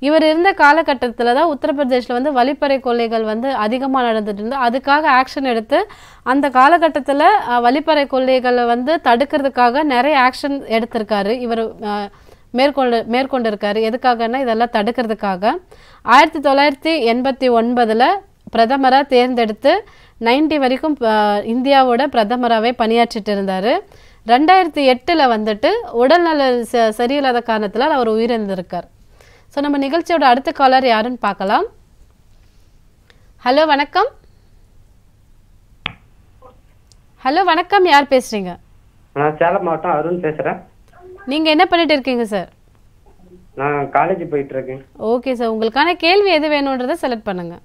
இவர் இருந்த காலகட்டத்தில் தான் உத்தரப்பிரதேஷில் வந்து வழிப்பறை கொள்ளைகள் வந்து அதிகமாக நடந்துட்டு இருந்து அதுக்காக ஆக்ஷன் எடுத்து அந்த காலகட்டத்தில் வழிப்பறை கொள்ளைகளை வந்து தடுக்கிறதுக்காக நிறைய ஆக்ஷன் எடுத்திருக்காரு. இவர் மேற்கொண்டு மேற்கொண்டிருக்காரு. எதுக்காகன்னா இதெல்லாம் தடுக்கிறதுக்காக. ஆயிரத்தி தொள்ளாயிரத்தி எண்பத்தி ஒன்பதில் பிரதமராக தேர்ந்தெடுத்து 90 வரைக்கும் இந்தியாவோட பிரதமராகவே பணியாற்றிட்டு இருந்தார். ரெண்டாயிரத்தி எட்டில் வந்துட்டு உடல்நல ச- சரியில்லாத காரணத்தில் அவர் உயிரிழந்திருக்கார். ஸோ நம்ம நிகழ்ச்சியோட அடுத்த காலர் யாருன்னு பார்க்கலாம். ஹலோ வணக்கம். ஹலோ வணக்கம். யார் பேசுறீங்க? நான் சேலம் மாவட்டம் அருண் பேசுறேன். நீங்க என்ன பண்ணிட்டு இருக்கீங்க சார் நான் காலேஜ் போயிட்டு இருக்கேன். ஓகே சார் உங்களுக்கான கேள்வி எது வேணுன்றதை செலக்ட் பண்ணுங்க.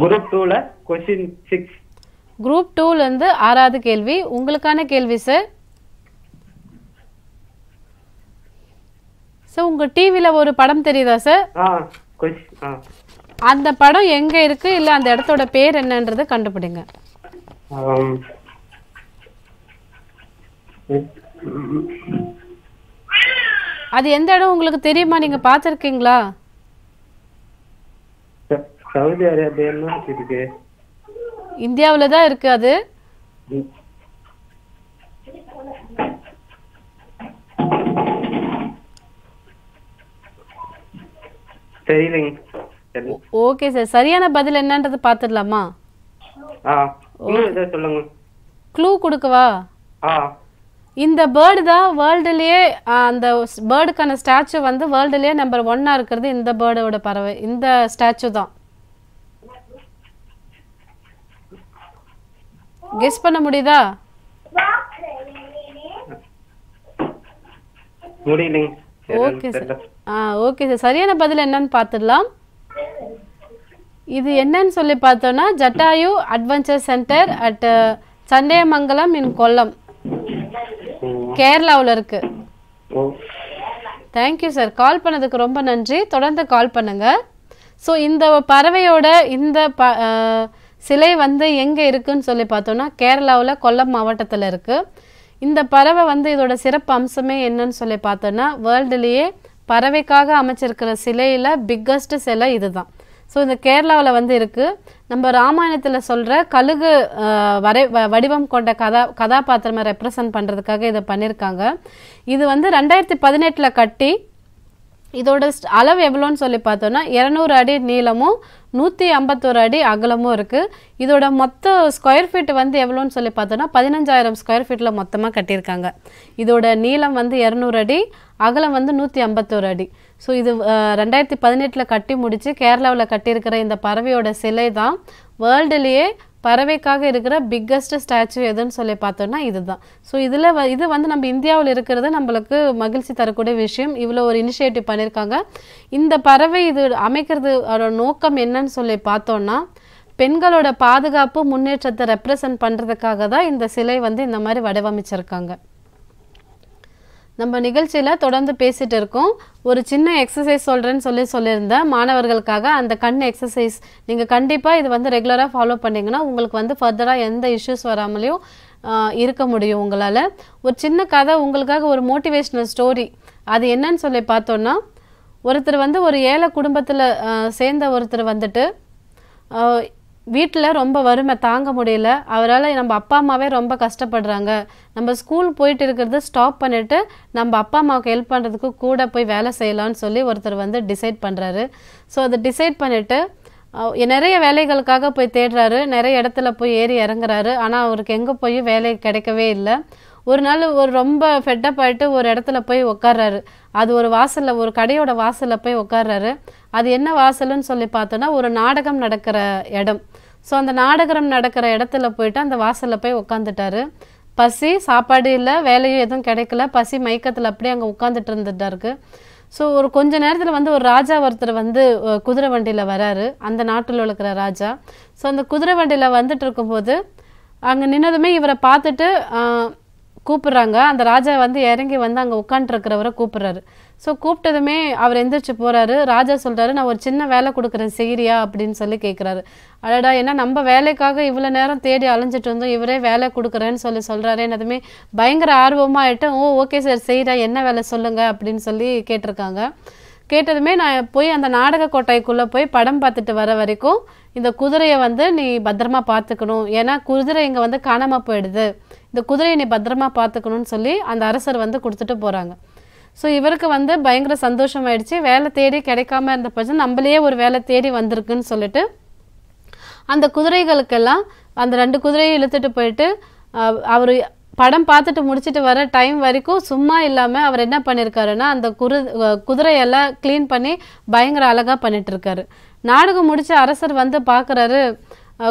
குரூப் டூல கொஸ்டின் சிக்ஸ் குரூப் டூல இருந்து ஆறாவது கேள்வி. உங்களுக்கான கேள்வி சார் சார் உங்க டிவில ஒரு படம் தெரியுதா சார் அந்த படம் எங்க இருக்கு? இல்ல அந்த இடத்தோட பேர் என்னன்றதை கண்டுபிடிங்க. அது எந்த இடம் உங்களுக்கு தெரியுமா? நீங்க பார்த்துருக்கீங்களா? ச- சவுதி அரேபியான்னு இருக்கு இந்தியாவுல தான் இருக்கு அது. Okay sir. சரியான பதில் என்னன்றது பார்த்துடலாமா க்ளூ கொடுக்கவா? இந்த பேர்டு தான் வேர்ல்டுலேயே அந்த பேர்டுக்கான ஸ்டாச்சு வந்து வேர்ல்டுலேயே நம்பர் ஒன்னாக இருக்கிறது இந்த பேர்டோட பறவை இந்த ஸ்டாச்சு தான். கெஸ் பண்ண முடியுதா? ஓகே சார் ஆ ஓகே சார் சரியான பதில் என்னன்னு பார்த்துடலாம். இது என்னன்னு சொல்லி பார்த்தோன்னா Jatayu adventure centre at Chadayamangalam in Kollam கேரளாவில் இருக்கு. தேங்க்யூ சார் கால் பண்ணதுக்கு ரொம்ப நன்றி. தொடர்ந்து கால் பண்ணுங்க. ஸோ இந்த பறவையோட இந்த ப சிலை வந்து எங்கே இருக்குன்னு சொல்லி பார்த்தோன்னா கேரளாவில் கொல்லம் மாவட்டத்தில் இருக்குது இந்த பறவை வந்து இதோட சிறப்பு அம்சமே என்னன்னு சொல்லி பார்த்தோன்னா வேர்ல்டுலேயே பறவைக்காக அமைச்சிருக்கிற சிலையில் பிக்கஸ்ட் சிலை இதுதான். ஸோ இந்த கேரளாவில் வந்து இருக்குது நம்ம ராமாயணத்தில் சொல்கிற கழுகு வரை வடிவம் கொண்ட கதா கதாபாத்திரமாக ரெப்ரசன்ட் பண்ணுறதுக்காக இதை பண்ணியிருக்காங்க இது வந்து ரெண்டாயிரத்தி பதினெட்டில் கட்டி இதோட அளவு எவ்வளோன்னு சொல்லி பார்த்தோன்னா இரநூறு அடி நீளமும் நூற்றி ஐம்பத்தோரு அடி அகலமும் இருக்குது இதோட மொத்த ஸ்கொயர் ஃபீட் வந்து எவ்வளோன்னு சொல்லி பார்த்தோன்னா பதினஞ்சாயிரம் ஸ்கொயர் ஃபீட்டில் மொத்தமாக கட்டியிருக்காங்க. இதோட நீளம் வந்து இரநூறு அடி அகலம் வந்து நூற்றி ஐம்பத்தோரு அடி. ஸோ இது ரெண்டாயிரத்தி பதினெட்டில் கட்டி முடித்து கேரளாவில் கட்டியிருக்கிற இந்த பறவையோட சிலை தான் வேர்ல்டுலேயே பறவைக்காக இருக்கிற பிக்கஸ்ட் ஸ்டாச்சு எதுன்னு சொல்லி பார்த்தோன்னா இதுதான். ஸோ இதில் வ இது வந்து நம்ம இந்தியாவில் இருக்கிறது நம்மளுக்கு மகிழ்ச்சி தரக்கூடிய விஷயம். இவ்வளோ ஒரு இனிஷியேட்டிவ் பண்ணியிருக்காங்க இந்த பறவை இது அமைக்கிறது அதோட நோக்கம் என்னன்னு சொல்லி பார்த்தோன்னா பெண்களோட பாதுகாப்பு முன்னேற்றத்தை ரெப்ரசன்ட் பண்ணுறதுக்காக தான் இந்த சிலை வந்து இந்த மாதிரி வடிவமைச்சிருக்காங்க. நம்ம நிகழ்ச்சியில் தொடர்ந்து பேசிட்டு இருக்கோம். ஒரு சின்ன எக்ஸசைஸ் சொல்கிறேன்னு சொல்லி சொல்லியிருந்தேன் மாணவர்களுக்காக அந்த கண் எக்ஸசைஸ் நீங்கள் கண்டிப்பாக இது வந்து ரெகுலராக ஃபாலோ பண்ணிங்கன்னா உங்களுக்கு வந்து ஃபர்தராக எந்த இஷ்யூஸ் வராமலையும் இருக்க முடியும் உங்களால். ஒரு சின்ன கதை உங்களுக்காக ஒரு மோட்டிவேஷ்னல் ஸ்டோரி அது என்னன்னு சொல்லி பார்த்தோன்னா ஒருத்தர் வந்து ஒரு ஏழை குடும்பத்தில் சேர்ந்த ஒருத்தர் வந்துட்டு வீட்டில் ரொம்ப வறுமை தாங்க முடியல. அவரால் நம்ம அப்பா அம்மாவே ரொம்ப கஷ்டப்படுறாங்க. நம்ம ஸ்கூல் போயிட்டு இருக்கிறத ஸ்டாப் பண்ணிவிட்டு நம்ம அப்பா அம்மாவுக்கு ஹெல்ப் பண்ணுறதுக்கு கூட போய் வேலை செய்யலாம்னு சொல்லி ஒருத்தர் வந்து டிசைட் பண்ணுறாரு ஸோ அதை டிசைட் பண்ணிவிட்டு நிறைய வேலைகளுக்காக போய் தேடுறாரு. நிறைய இடத்துல போய் ஏறி இறங்குறாரு. ஆனால் அவருக்கு எங்கே போய் வேலை கிடைக்கவே இல்லை. ஒரு நாள் ஒரு ரொம்ப ஃபெட்டப் ஆகிட்டு ஒரு இடத்துல போய் உட்கார்றாரு அது ஒரு வாசலில் ஒரு கடையோட வாசலில் போய் உட்கார்றாரு அது என்ன வாசல்னு சொல்லி பார்த்தோன்னா ஒரு நாடகம் நடக்கிற இடம். ஸோ அந்த நாடகம் நடக்கிற இடத்துல போயிட்டு அந்த வாசலில் போய் உட்காந்துட்டாரு பசி சாப்பாடு இல்லை வேலையும் எதுவும் கிடைக்கல. பசி மயக்கத்தில் அப்படியே அங்கே உட்காந்துட்டு இருந்துட்டாருக்கு. ஸோ ஒரு கொஞ்ச நேரத்தில் வந்து ஒரு ராஜா ஒருத்தர் வந்து குதிரை வண்டியில் வராரு. அந்த நாட்டில் இருக்கிற ராஜா. ஸோ அந்த குதிரை வண்டியில் வந்துட்டு இருக்கும்போது அங்கே நின்னதுமே இவரை பார்த்துட்டு கூப்பிட்றாங்க. அந்த ராஜா வந்து இறங்கி வந்து அங்கே உட்காண்ட்ருக்கிறவரை கூப்பிட்றாரு. ஸோ கூப்பிட்டதுமே அவர் எந்திரிச்சு போகிறாரு ராஜா சொல்கிறாரு நான் ஒரு சின்ன வேலை கொடுக்குறேன் செய்கிறியா அப்படின்னு சொல்லி கேட்குறாரு அடடா ஏன்னா நம்ம வேலைக்காக இவ்வளோ நேரம் தேடி அலைஞ்சிட்டு வந்தோம் இவரே வேலை கொடுக்குறேன்னு சொல்லி சொல்கிறாரு என்னதுமே பயங்கர ஆர்வமாகிட்டு ஓ ஓகே சார் செய்கிறா என்ன வேலை சொல்லுங்கள் அப்படின்னு சொல்லி கேட்டிருக்காங்க. கேட்டதுமே நான் போய் அந்த நாடக கோட்டைக்குள்ளே போய் படம் பார்த்துட்டு வர வரைக்கும் இந்த குதிரையை வந்து நீ பத்திரமா பார்த்துக்கணும். ஏன்னா குதிரை இங்கே வந்து காணாமல் போயிடுது. இந்த குதிரையை நீ பத்திரமா பார்த்துக்கணும்னு சொல்லி அந்த அரசர் வந்து கொடுத்துட்டு போகிறாங்க ஸோ இவருக்கு வந்து பயங்கர சந்தோஷம் ஆயிடுச்சு வேலை தேடி கிடைக்காம இருந்த பட்சம் நம்மளையே ஒரு வேலை தேடி வந்திருக்குன்னு சொல்லிட்டு அந்த குதிரைகளுக்கெல்லாம் அந்த ரெண்டு குதிரையை இழுத்துட்டு போயிட்டு அவர் படம் பார்த்துட்டு முடிச்சுட்டு வர டைம் வரைக்கும் சும்மா இல்லாமல் அவர் என்ன பண்ணியிருக்காருன்னா அந்த குரு குதிரையெல்லாம் க்ளீன் பண்ணி பயங்கர அழகாக பண்ணிட்டுருக்காரு நாடகம் முடித்து அரசர் வந்து பார்க்குறாரு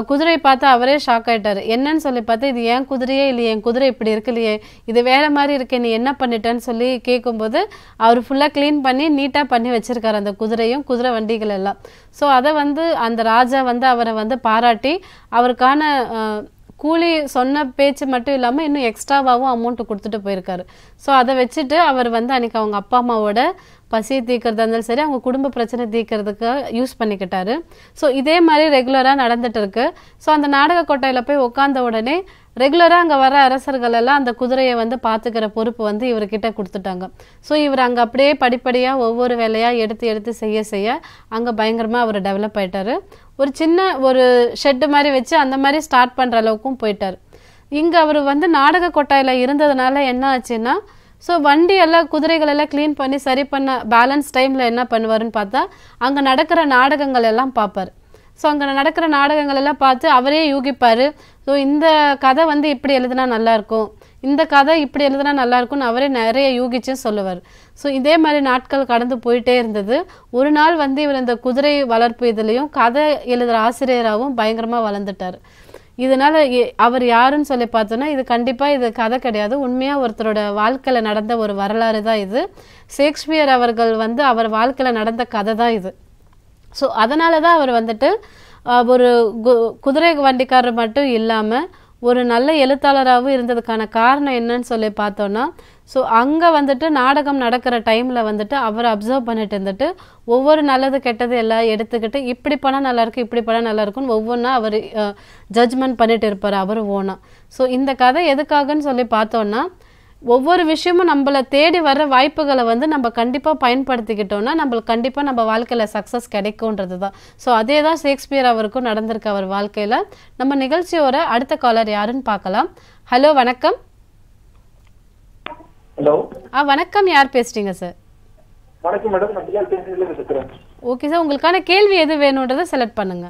குதிரையை பார்த்து அவரே ஷாக் ஆகிட்டார் என்னன்னு சொல்லி பார்த்து இது ஏன் குதிரையே இல்லையே? என் குதிரை இப்படி இருக்கலையே இது வேற மாதிரி இருக்கே நீ என்ன பண்ணிட்டேன்னு சொல்லி கேட்கும்போது அவர் ஃபுல்லாக க்ளீன் பண்ணி நீட்டாக பண்ணி வச்சிருக்காரு அந்த குதிரையும் குதிரை வண்டிகள் எல்லாம். ஸோ அதை வந்து அந்த ராஜா வந்து அவரை வந்து பாராட்டி அவருக்கான கூலி சொன்ன பேச்சு மட்டும் இல்லாமல் இன்னும் எக்ஸ்ட்ராவாகவும் அமௌண்ட்டு கொடுத்துட்டு போயிருக்காரு. ஸோ அதை வச்சுட்டு அவர் வந்து அன்றைக்கி அவங்க அப்பா அம்மாவோட பசியை தீர்க்கறதா இருந்தாலும் சரி அவங்க குடும்ப பிரச்சனை தீர்க்கறதுக்கு யூஸ் பண்ணிக்கிட்டாரு. ஸோ இதே மாதிரி ரெகுலராக நடந்துட்டு இருக்கு ஸோ அந்த நாடக கொட்டையில் போய் உட்காந்த உடனே ரெகுலராக அங்கே வர அரசர்கள் எல்லாம் அந்த குதிரையை வந்து பார்த்துக்கிற பொறுப்பு வந்து இவர்கிட்ட கொடுத்துட்டாங்க. ஸோ இவர் அங்கே அப்படியே படிப்படியாக ஒவ்வொரு வேலையாக எடுத்து எடுத்து செய்ய செய்ய அங்கே பயங்கரமாக அவர் டெவலப் ஆயிட்டாரு. ஒரு சின்ன ஒரு ஷெட்டு மாதிரி வச்சு அந்த மாதிரி ஸ்டார்ட் பண்ணுற அளவுக்கும் போயிட்டார். இங்கே அவர் வந்து நாடக கொட்டாயில் இருந்ததுனால என்ன ஆச்சுன்னா ஸோ வண்டி எல்லாம் குதிரைகள் எல்லாம் க்ளீன் பண்ணி சரி பண்ண பேலன்ஸ் டைமில் என்ன பண்ணுவாருன்னு பார்த்தா அங்கே நடக்கிற நாடகங்கள் எல்லாம் பார்ப்பார். ஸோ அங்கே நடக்கிற நாடகங்கள் எல்லாம் பார்த்து அவரே யூகிப்பார். ஸோ இந்த கதை வந்து இப்படி எழுதுனா நல்லாயிருக்கும் இந்த கதை இப்படி எழுதுனா நல்லாயிருக்கும்னு அவரே நிறைய யூகிச்சு சொல்லுவார். ஸோ இதே மாதிரி நாட்கள் கடந்து போயிட்டே இருந்தது. ஒரு நாள் வந்து இவர் இந்த குதிரை வளர்ப்பு இதுலேயும் கதை எழுதுகிற ஆசிரியராகவும் பயங்கரமாக வளர்ந்துட்டார். இதனால அவர் யாருன்னு சொல்லி பார்த்தோன்னா இது கண்டிப்பாக இது கதை கிடையாது. உண்மையாக ஒருத்தரோட வாழ்க்கையில் நடந்த ஒரு வரலாறு தான் இது. ஷேக்ஸ்பியர் அவர்கள் வந்து அவர் வாழ்க்கையில் நடந்த கதை தான் இது. ஸோ அதனால தான் அவர் வந்துட்டு ஒரு கு- குதிரை வண்டிக்காரர் மட்டும் இல்லாமல் ஒரு நல்ல எழுத்தாளராகவும் இருந்ததுக்கான காரணம் என்னன்னு சொல்லி பார்த்தோன்னா ஸோ அங்கே வந்துட்டு நாடகம் நடக்கிற டைமில் வந்துட்டு அவர் அப்சர்வ் பண்ணிட்டு இருந்துட்டு ஒவ்வொரு நல்லது கெட்டது எல்லாம் எடுத்துக்கிட்டு இப்படி பண்ணால் நல்லாயிருக்கும் இப்படி பண்ணால் நல்லாயிருக்குன்னு ஒவ்வொன்றா அவர் ஜட்ஜ்மெண்ட் பண்ணிட்டு இருப்பார் அவர் ஓனா ஸோ இந்த கதை எதுக்காகன்னு சொல்லி பார்த்தோன்னா ஒவ்வொரு விஷயமும் நம்மளை தேடி வர்ற வாய்ப்புகளை வந்து நம்ம கண்டிப்பாக பயன்படுத்திக்கிட்டோம்னா நம்மளுக்கு கண்டிப்பாக நம்ம வாழ்க்கையில் சக்ஸஸ் கிடைக்கும்ன்றது தான் ஸோ அதே தான் ஷேக்ஸ்பியர் அவருக்கும் நடந்திருக்கு அவர் வாழ்க்கையில். நம்ம நிகழ்ச்சியோட அடுத்த காலர் யாருன்னு பார்க்கலாம். ஹலோ வணக்கம். ஹலோ ஆ வணக்கம். யார் பேசுறீங்க சார் வணக்கம் மேடம் ஓகே சார் உங்களுக்கான கேள்வி எது வேணுன்றதை செலக்ட் பண்ணுங்க.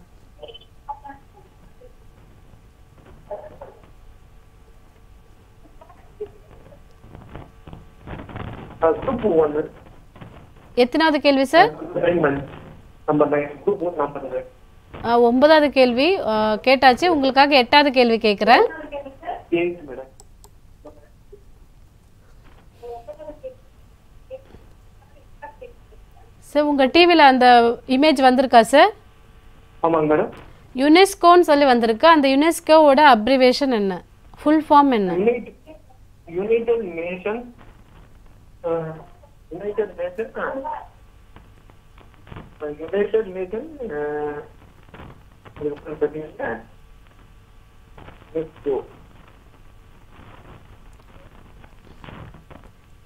குரூப் ஒன்று எத்தனாவது கேள்வி சார் ஒன்பதாவது கேள்வி கேட்டாச்சு. உங்களுக்காக எட்டாவது கேள்வி கேட்குறேன். சார் உங்கள் டிவியில் அந்த இமேஜ் வந்திருக்கா சார் ஆமாங்க மேடம் யுனெஸ்கோன்னு சொல்லி வந்திருக்கு. அந்த யுனெஸ்கோவோட அப்ரிவேஷன் என்ன? ஃபுல் ஃபார்ம் என்ன? United nation united nation united nation பார்த்தீங்கன்னா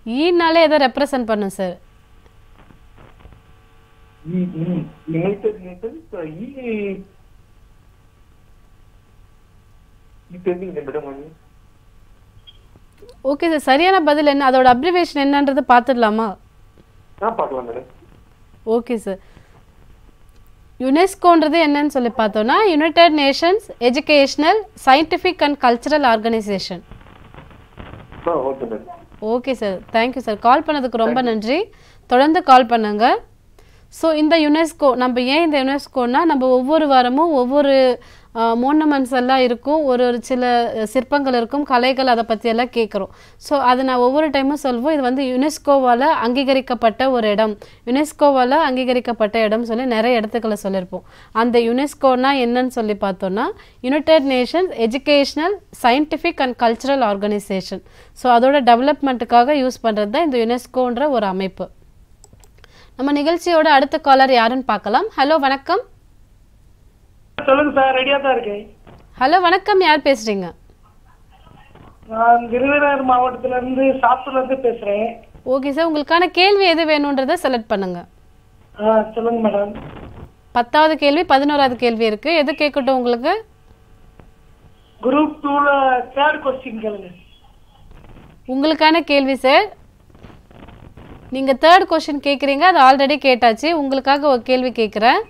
ஈனாலே எதை ரெப்ரசன்ட் பண்ணும் சார் யுனைடெட் நேஷன் இ தெரியுங்க மேடம் ஓகே சார் சரியான பதில் என்ன? அதோட அப்ரிவேஷன் என்னன்றது பார்த்துடலாமா? ஓகே சார் யுனெஸ்கோன்றது என்னன்னு சொல்லி பார்த்தோன்னா united nations educational scientific and cultural organisation okay sir thank you sir call பண்ணதுக்கு ரொம்ப நன்றி. தொடர்ந்து கால் பண்ணுங்க. ஸோ இந்த யுனெஸ்கோ நம்ம ஏன் இந்த யுனெஸ்கோனா நம்ம ஒவ்வொரு வாரமும் ஒவ்வொரு மோர்னமெண்ட்ஸ் எல்லாம் இருக்கும். ஒரு ஒரு சில சிற்பங்கள் இருக்கும். கலைகள் அதை பற்றியெல்லாம் கேட்குறோம் ஸோ அதை நான் ஒவ்வொரு டைமும் சொல்வோம் இது வந்து யுனெஸ்கோவால் அங்கீகரிக்கப்பட்ட ஒரு இடம். யுனெஸ்கோவால் அங்கீகரிக்கப்பட்ட இடம் சொல்லி நிறைய இடத்துக்களை சொல்லியிருப்போம். அந்த யுனெஸ்கோனா என்னன்னு சொல்லி பார்த்தோன்னா united nations educational scientific and cultural organisation so அதோட டெவலப்மெண்ட்டுக்காக யூஸ் பண்ணுறது தான் இந்த யுனெஸ்கோன்ற ஒரு அமைப்பு. நம்ம நிகழ்ச்சியோட அடுத்த காலர் யாருன்னு பார்க்கலாம். ஹலோ வணக்கம். சொல்லுங்க சார் ரெடியா தான் இருக்கேன். ஹலோ வணக்கம். யார் பேசுறீங்க? நான் விருதுநகர் மாவட்டத்துல இருந்து சாத்தூர்ல இருந்து பேசுறேன். ஓகே சார் உங்களுக்கான கேள்வி எது வேணுன்றதை செலக்ட் பண்ணுங்க. சொல்லுங்க மேடம் பத்தாவது கேள்வி பதினோராவது கேள்வி இருக்கு. எது கேட்கட்டும் உங்களுக்கு? குரூப் டூல தேர்ட் கொஸ்டின் கேளுங்க. உங்களுக்கான கேள்வி சார் நீங்க தேர்ட் கொஸ்டின் கேட்குறீங்க அது ஆல்ரெடி கேட்டாச்சு. உங்களுக்காக ஒரு கேள்வி கேட்குறேன்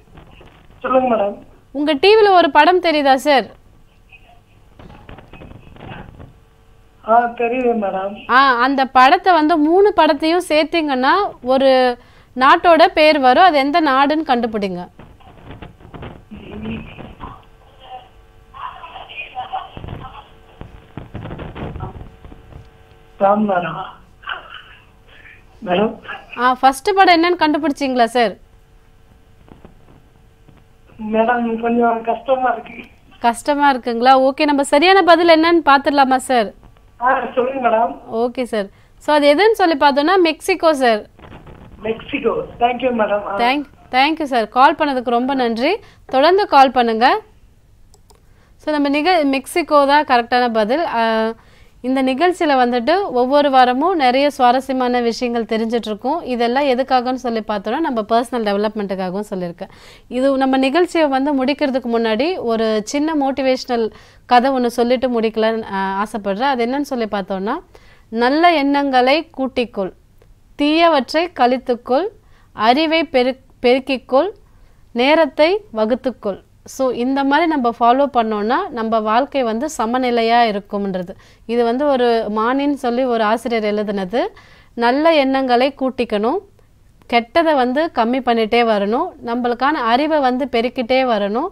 சொல்லுங்க மேடம் உங்க டிவில ஒரு படம் தெரியுதா சார் ஆ அந்த படத்தை வந்து மூணு படத்தையும் சேர்த்தீங்கன்னா ஒரு நாட்டோட பேர் வரும். அது எந்த நாடுன்னு கண்டுபிடிங்க. ஆ ஃபர்ஸ்ட் படம் என்னன்னு கண்டுபிடிச்சிங்களா சார் மேடம் கொஞ்சம் கஷ்டமா இருக்கு. கஷ்டமா இருக்குங்களா? ஓகே நம்ம சரியான பதில் என்னன்னு பார்த்துடலாமா சார் சொல்லுங்க மேடம். ஓகே சார் ஸோ அது எதுன்னு சொல்லி பார்த்தோன்னா Mexico sir Mexico. Thank you madam. Thank thank you sir call பண்ணதுக்கு ரொம்ப நன்றி. தொடர்ந்து கால் பண்ணுங்க. ஸோ நம்ம நிக மெக்சிகோ தான் கரெக்டான பதில். இந்த நிகழ்ச்சியில் வந்துட்டு ஒவ்வொரு வாரமும் நிறைய சுவாரஸ்யமான விஷயங்கள் தெரிஞ்சிட்ருக்கோம். இதெல்லாம் எதுக்காகன்னு சொல்லி பார்த்தோன்னா நம்ம பர்சனல் டெவலப்மெண்ட்டுக்காகவும் சொல்லியிருக்கேன் இது நம்ம நிகழ்ச்சியை வந்து முடிக்கிறதுக்கு முன்னாடி ஒரு சின்ன மோட்டிவேஷ்னல் கதை ஒன்று சொல்லிட்டு முடிக்கலான்னு ஆசைப்படுறேன். அது என்னன்னு சொல்லி பார்த்தோன்னா நல்ல எண்ணங்களை கூட்டிக்கொள் தீயவற்றை கழித்துக்கொள் அறிவை பெரு பெருக்கிக்கொள் நேரத்தை வகுத்துக்கொள். ஸோ இந்த மாதிரி நம்ம ஃபாலோ பண்ணோன்னா நம்ம வாழ்க்கை வந்து சமநிலையாக இருக்கும்ன்றது. இது வந்து ஒரு மானின்னு சொல்லி ஒரு ஆசிரியர் எழுதுனது. நல்ல எண்ணங்களை கூட்டிக்கணும். கெட்டதை வந்து கம்மி பண்ணிகிட்டே வரணும். நம்மளுக்கான அறிவை வந்து பெருக்கிட்டே வரணும்.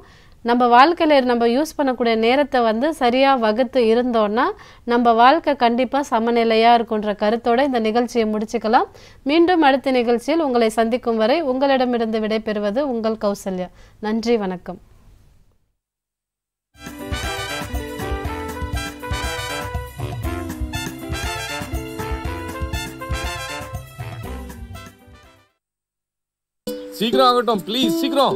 நம்ம வாழ்க்கையில் நம்ம யூஸ் பண்ணக்கூடிய நேரத்தை வந்து சரியாக வகுத்து இருந்தோன்னா நம்ம வாழ்க்கை கண்டிப்பாக சமநிலையாக இருக்குன்ற கருத்தோடு இந்த நிகழ்ச்சியை முடிச்சுக்கலாம். மீண்டும் அடுத்த நிகழ்ச்சியில் உங்களை சந்திக்கும் வரை உங்களிடமிருந்து விடைபெறுவது உங்கள் கௌசல்யா. நன்றி வணக்கம். சீக்கிரம் ஆகட்டும் ப்ளீஸ் சீக்கிரம்.